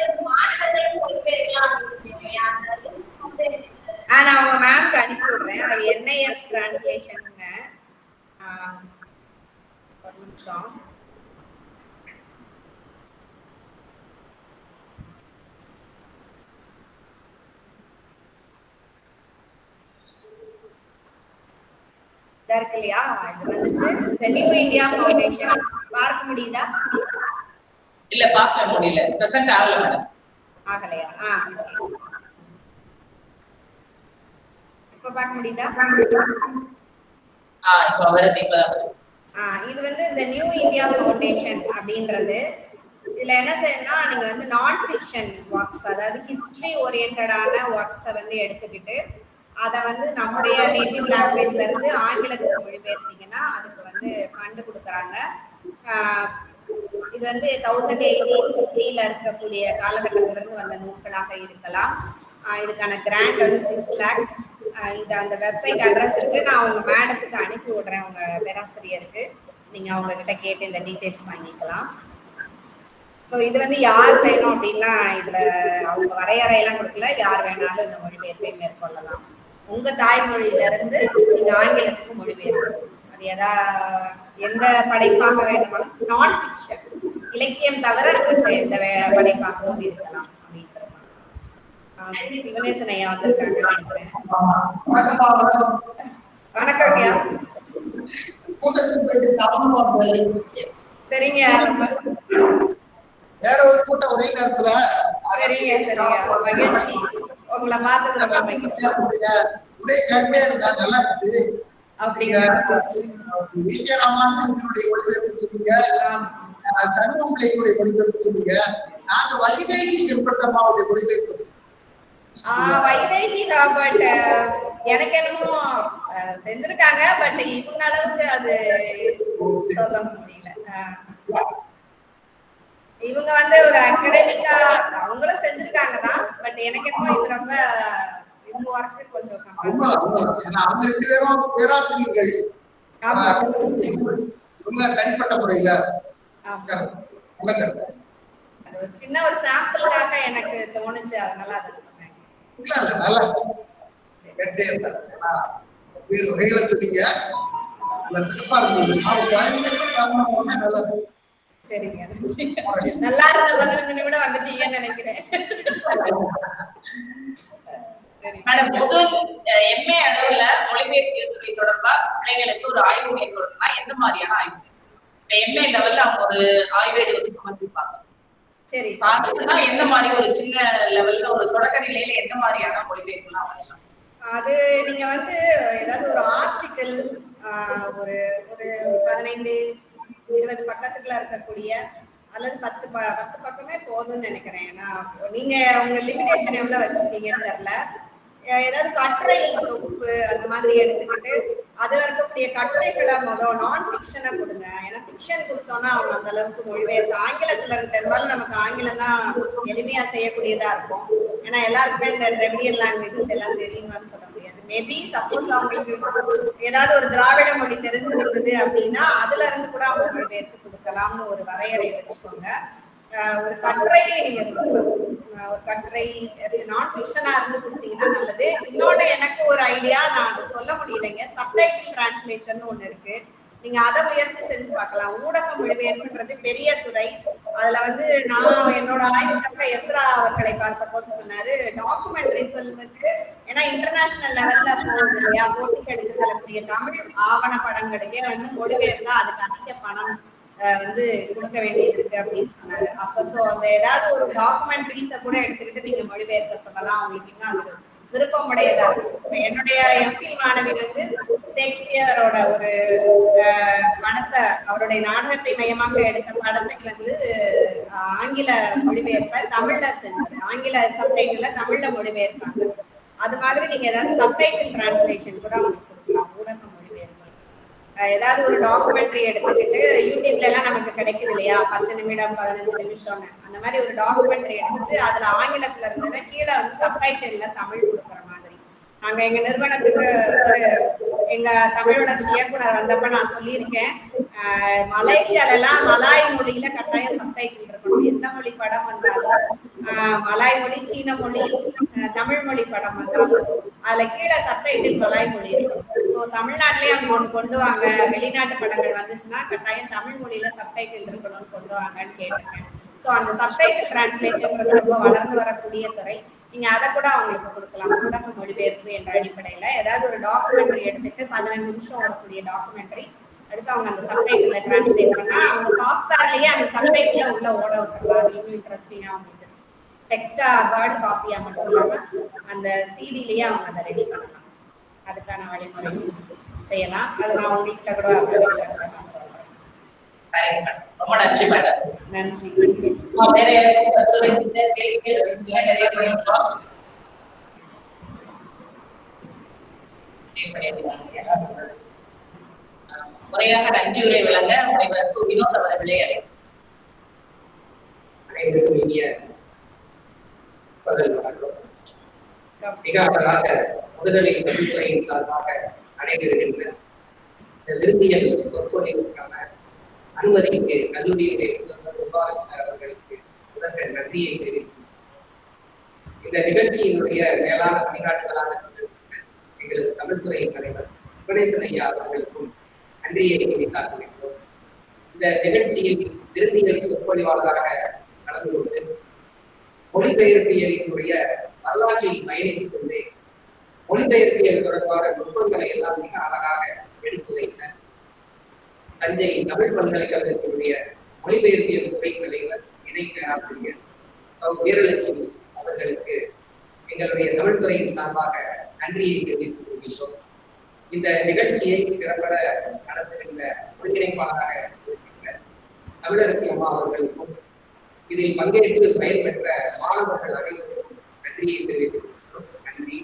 அப்படின்னு நான் மேம்க்கு அனுப்பி விடுறேன் அது என்ஐஎஃப் டிரான்ஸ்லேஷனுங்க ஒரு நிமிஷம் இதா இருக்கு இல்லையா? இது வந்துட்டு நியூ இந்தியா ஃபவுண்டேஷன் பார்க்க முடியுதா? இல்ல பார்க்க முடியல. பிரசன்ட் ஆகல மேடம் ஆகலையா? ஆ. இப்ப பார்க்க முடியுதா? ஆஹ் இப்ப வருது இப்ப. ஆ, இது வந்து இந்த நியூ இந்தியா ஃபவுண்டேஷன் அப்படின்றது. இதுல என்ன செய்யணும்னா நீங்க வந்து நான் ஃபிக்ஷன் ஒர்க்ஸ் அதாவது ஹிஸ்டரி ஓரியன்டான ஒர்க்ஸை வந்து எடுத்துக்கிட்டு அதை வந்து நம்முடைய நேட்டிவ் லாங்குவேஜ்ல இருந்து ஆங்கிலத்துக்கு மொழிபெயர்த்தீங்கன்னா அதுக்கு வந்து ஃபண்ட் கொடுக்குறாங்க. இது வந்து தௌசண்ட் எயிட்டீன் ஃபிஃப்டியில் இருக்கக்கூடிய காலகட்டத்திலிருந்து வந்த நூல்களாக இருக்கலாம். இதுக்கான கிராண்ட் வந்து சிக்ஸ் லேக்ஸ் இந்த அந்த வெப்சைட் அட்ரஸ் இருக்கு. நான் உங்க மேடத்துக்கு அனுப்பி விடுறேன். உங்க பேராசிரியருக்கு. நீங்க அவங்க கிட்ட கேட்டு இந்த டீடைல்ஸ் வாங்கிக்கலாம். ஸோ இது வந்து யார் செய்யணும் அப்படின்னா இதுல அவங்க வரையறையெல்லாம் கொடுக்கல. யார் வேணாலும் இந்த மொழிபெயர்ப்பை மேற்கொள்ளலாம். உங்க தாய்மொழியில இருந்து நீங்க ஆங்கிலத்துக்கு மொழிபெயர்க்கணும் அது எதா எந்த படைப்பாக வேண்டுமானாலும் நான் ஃபிக்ஷன் இலக்கியம் தவிர மற்ற எந்த படைப்பாகவும் இருக்கலாம் சிவனேசன் ஐயா வந்திருக்காங்கன்னு நினைக்கிறேன். வணக்கம் ஐயா. சரிங்க. வேற ஒரு கூட்டம் ஒரே நேரத்துல உங்களை பார்த்தது ரொம்ப மகிழ்ச்சி. ஒரே கேட்டே இருந்தா நல்லா இருந்துச்சு. ராமானுஜனுடைய ஒளிபரப்பு சொன்னீங்க சண்முகம் பிள்ளையுடைய ஒளிபரப்பு சொன்னீங்க நாங்க வைதேகி செம்பட்டம்மாவுடைய ஒளிபரப்பு. வைதேகி பட் எனக்கு என்னமோ செஞ்சிருக்காங்க பட் இவங்க அளவுக்கு அது சொல்ல முடியல. இவங்க வந்து ஒரு அகடமிக்கா அவங்களும் செஞ்சிருக்காங்க தான் பட் எனக்கு என்னமோ இது ரொம்ப இவங்க ஒர்க் கொஞ்சம் அவங்க பேராசிரியர்கள். தனிப்பட்ட முறையில ஒரு சின்ன ஒரு சாம்பிளுக்காக எனக்கு தோணுச்சு அதனால அதை சொன்னேன். வேறு வகைகளை சொன்னீங்க. நல்ல சிறப்பா இருந்தது. நல்லா இருந்துச்சு. சரிங்க. நல்லா இருந்த பதினஞ்சு நிமிடம் வந்துட்டீங்கன்னு நினைக்கிறேன். மேடம் முதல் எம்ஏ அளவுல மொழிபெயர்ப்பு துறை தொடர்பா பிள்ளைங்களுக்கு ஒரு ஆய்வு மேற்கொள்ளணும்னா எந்த மாதிரியான ஆய்வு? இப்ப எம்ஏ லெவல்ல அவங்க ஒரு ஆய்வேடு வந்து சமர்ப்பிப்பாங்க. சரி அதுக்குன்னா எந்த மாதிரி ஒரு சின்ன லெவல்ல ஒரு தொடக்க நிலையில எந்த மாதிரியான மொழிபெயர்ப்புலாம் அமையலாம்? அது நீங்க வந்து ஏதாவது ஒரு ஆர்டிக்கிள் ஒரு ஒரு பதினைந்து இருபது பக்கத்துக்குள்ள இருக்கக்கூடிய அல்லது பத்து ப- பத்து பக்கமே போதும்னு நினைக்கிறேன். ஏன்னா நீங்க உங்க லிமிடேஷன் எவ்வளவு வச்சிருக்கீங்கன்னு தெரியல. ஏதாவது கட்டுரை தொகுப்பு அந்த மாதிரி எடுத்துக்கிட்டு அதுல இருக்கக்கூடிய கட்டுரைகளை மொதல் நான் ஃபிக்ஷனை கொடுங்க. ஏன்னா ஃபிக்ஷன் கொடுத்தோம்னா அவங்க அந்த அளவுக்கு மொழிபெயர்த்து ஆங்கிலத்துல இருக்க பெரும்பாலும் நமக்கு ஆங்கிலம் தான் எளிமையா செய்யக்கூடியதா இருக்கும். ஏன்னா எல்லாருக்குமே இந்த டிரெவிடியன் லாங்குவேஜஸ் எல்லாம் தெரியுமான்னு சொல்ல முடியாது. மேபி சப்போஸ் அவங்களுக்கு ஏதாவது ஒரு திராவிட மொழி தெரிஞ்சிருந்தது அப்படின்னா அதுல இருந்து கூட அவங்க மொழிபெயர்த்து கொடுக்கலாம்னு ஒரு வரையறை வச்சுக்கோங்க. ஒரு கட்டுரையை நீங்க ஒரு கட்டுரை நான் ஃபிக்ஷனா இருந்து கொடுத்தீங்கன்னா நல்லது. இன்னொன்று எனக்கு ஒரு ஐடியா நான் அதை சொல்ல முடியலைங்க. சப்டைட்டில் டிரான்ஸ்லேஷன் ஒன்று இருக்கு. நீங்க அதை முயற்சி செஞ்சு பார்க்கலாம். ஊடக மொழிபெயர்ப்புன்றது பெரிய துறை. அதுல வந்து நான் என்னோட ஆய்வுக்காக எஸ்ரா அவர்களை பார்த்த போது சொன்னாரு டாக்குமெண்ட்ரி ஃபில்முக்கு ஏன்னா இன்டர்நேஷனல் லெவல்ல போகுது இல்லையா? போட்டிகளுக்கு செல்லக்கூடிய தமிழ் ஆவண படங்களுக்கே வந்து மொழிபெயர்ந்தா அதுக்கு அதிக பணம் வந்து கொடுக்க வேண்டியது இருக்கு அப்படின்னு சொன்னாரு. அப்ப சோ அந்த ஏதாவது ஒரு டாக்குமெண்ட்ரிஸ கூட எடுத்துக்கிட்டு நீங்க மொழிபெயர்க்க சொல்லலாம். அவங்களுக்கு இன்னும் அது விருப்பமுடையதா இருக்கும். என்னுடைய எம்ஃபில் மாணவி வந்து ஷேக்ஸ்பியரோட ஒரு படத்தை அவருடைய நாடகத்தை மையமாக எடுத்த படத்தை வந்து ஆங்கில மொழிபெயர்ப்ப தமிழ்ல செஞ்சது. ஆங்கில சப்டைட்டில் தமிழ்ல மொழிபெயர்ப்பாங்க அது மாதிரி நீங்க ஏதாவது சப்டைட்டில் டிரான்ஸ்லேஷன் கூட கொடுக்கலாம் ஊடக மொழிபெயர்ப்பு அஹ், ஏதாவது ஒரு டாக்குமெண்ட்ரி எடுத்துக்கிட்டு யூடியூப்ல எல்லாம் நமக்கு கிடைக்குது இல்லையா பத்து நிமிடம் பதினஞ்சு நிமிஷம்னு. அந்த மாதிரி ஒரு டாக்குமெண்ட்ரி எடுத்துட்டு அதுல ஆங்கிலத்துல இருந்ததுன்னா கீழே வந்து சப்டைட்டில் தமிழ் கொடுக்குற மாதிரி. நாங்க எங்க நிறுவனத்துக்கு ஒரு எங்க தமிழ் வளர்ச்சி இயக்குனர் வந்தப்ப நான் சொல்லியிருக்கேன். ஆஹ் மலேசியால எல்லாம் மலாய் மொழியில கட்டாயம் சப்டைட்டில் இருக்கணும். எந்த மொழி படம் வந்தாலும் மலாய் மொழி சீன மொழி தமிழ் மொழி படம் வந்தாலும் அதுல கீழே சப்டைட்டில் மலாய் மொழி இருக்கும் ஸோ தமிழ்நாட்டிலேயே அவங்க ஒன்று கொண்டு வாங்க. வெளிநாட்டு படங்கள் வந்துச்சுன்னா கட்டாயம் தமிழ் மொழியில சப்டைட்டில் இருக்கணும்னு கொண்டு வாங்கன்னு கேட்டிருக்கேன். ஸோ அந்த சப்டைட்டில் டிரான்ஸ்லேஷன் ரொம்ப வளர்ந்து வரக்கூடிய துறை. நீங்க அதை கூட அவங்களுக்கு கொடுக்கலாம். ஊடக மொழிபெயர்ப்பு என்ற அடிப்படையில ஏதாவது ஒரு டாக்குமெண்ட்ரி எடுத்துட்டு பதினஞ்சு நிமிஷம் ஓடக்கூடிய டாக்குமெண்ட்ரி அதுக்கு அவங்க அந்த சப்டைட்டில் டிரான்ஸ்லேட் பண்ணா அவங்க சாஃப்ட்வேர்லயே அந்த சப்டைட்டில் உள்ள ஓட விட்டுறலாம். அது இன்னும் இன்ட்ரெஸ்டிங்கா அவங்களுக்கு டெக்ஸ்டா வேர்ட் காப்பியா மட்டும் இல்லாம அந்த சிடிலேயே அவங்க அதை ரெடி பண்ணலாம். அதுக்கான வழிமுறையும் செய்யலாம். அது நான் உங்கள்கிட்ட கூட கூட நான் சொல்றேன். மேடம் ரொம்ப நன்றி. மேடம் நன்றி வேற யாருக்கும் நிறைய பண்ணிருக்கோம் முறையாக நன்றி உரை விளங்க முனைவர் சு வினோத் அவர்களை அனைவருக்கும் இனிய மிக அழகாக முதுகலை கல்வித்துறையின் சார்பாக நடைபெறுகின்ற இந்த விருந்தியல் சொற்பொழிவுக்கான அனுமதிக்கு கல்லூரியில் முதல்வர் அவர்களுக்கு நன்றியை தெரிவிக்கிறேன் இந்த நிகழ்ச்சியினுடைய மேலான வழிகாட்டுதலாக கொண்டிருக்கிற எங்களது தமிழ்துறையின் தலைவர் சிவனேசன் ஐயா அவர்களுக்கும் நன்றியை தெரிவித்தார்கள் இந்த நிகழ்ச்சியில் விருந்தியல் சொற்பொழிவாளராக கலந்து கொண்டு மொழிபெயர்ப்பியலினுடைய வரலாற்றில் பயணித்து கொண்டே மொழிபெயர்ப்பியல் தொடர்பான நுட்பங்களை எல்லாம் மிக அழகாக எடுத்துரைத்த தஞ்சை தமிழ் பல்கலைக்கழகத்தினுடைய மொழிபெயர்ப்பியல் துறை தலைவர் இணை பேராசிரியர் சௌ. வீரலட்சுமி அவர்களுக்கு எங்களுடைய தமிழ்துறையின் சார்பாக நன்றியை தெரிவித்துக் கொள்கின்றோம். இந்த நிகழ்ச்சியை திறம்பட நடத்துகின்ற ஒருங்கிணைப்பாளராக இருக்கின்ற தமிழரசி அம்மா அவர்களுக்கும் இதில் பங்கேற்று பயன்பெற்ற மாணவர்கள் அனைவருக்கும் நன்றியை தெரிவித்துக் நன்றி.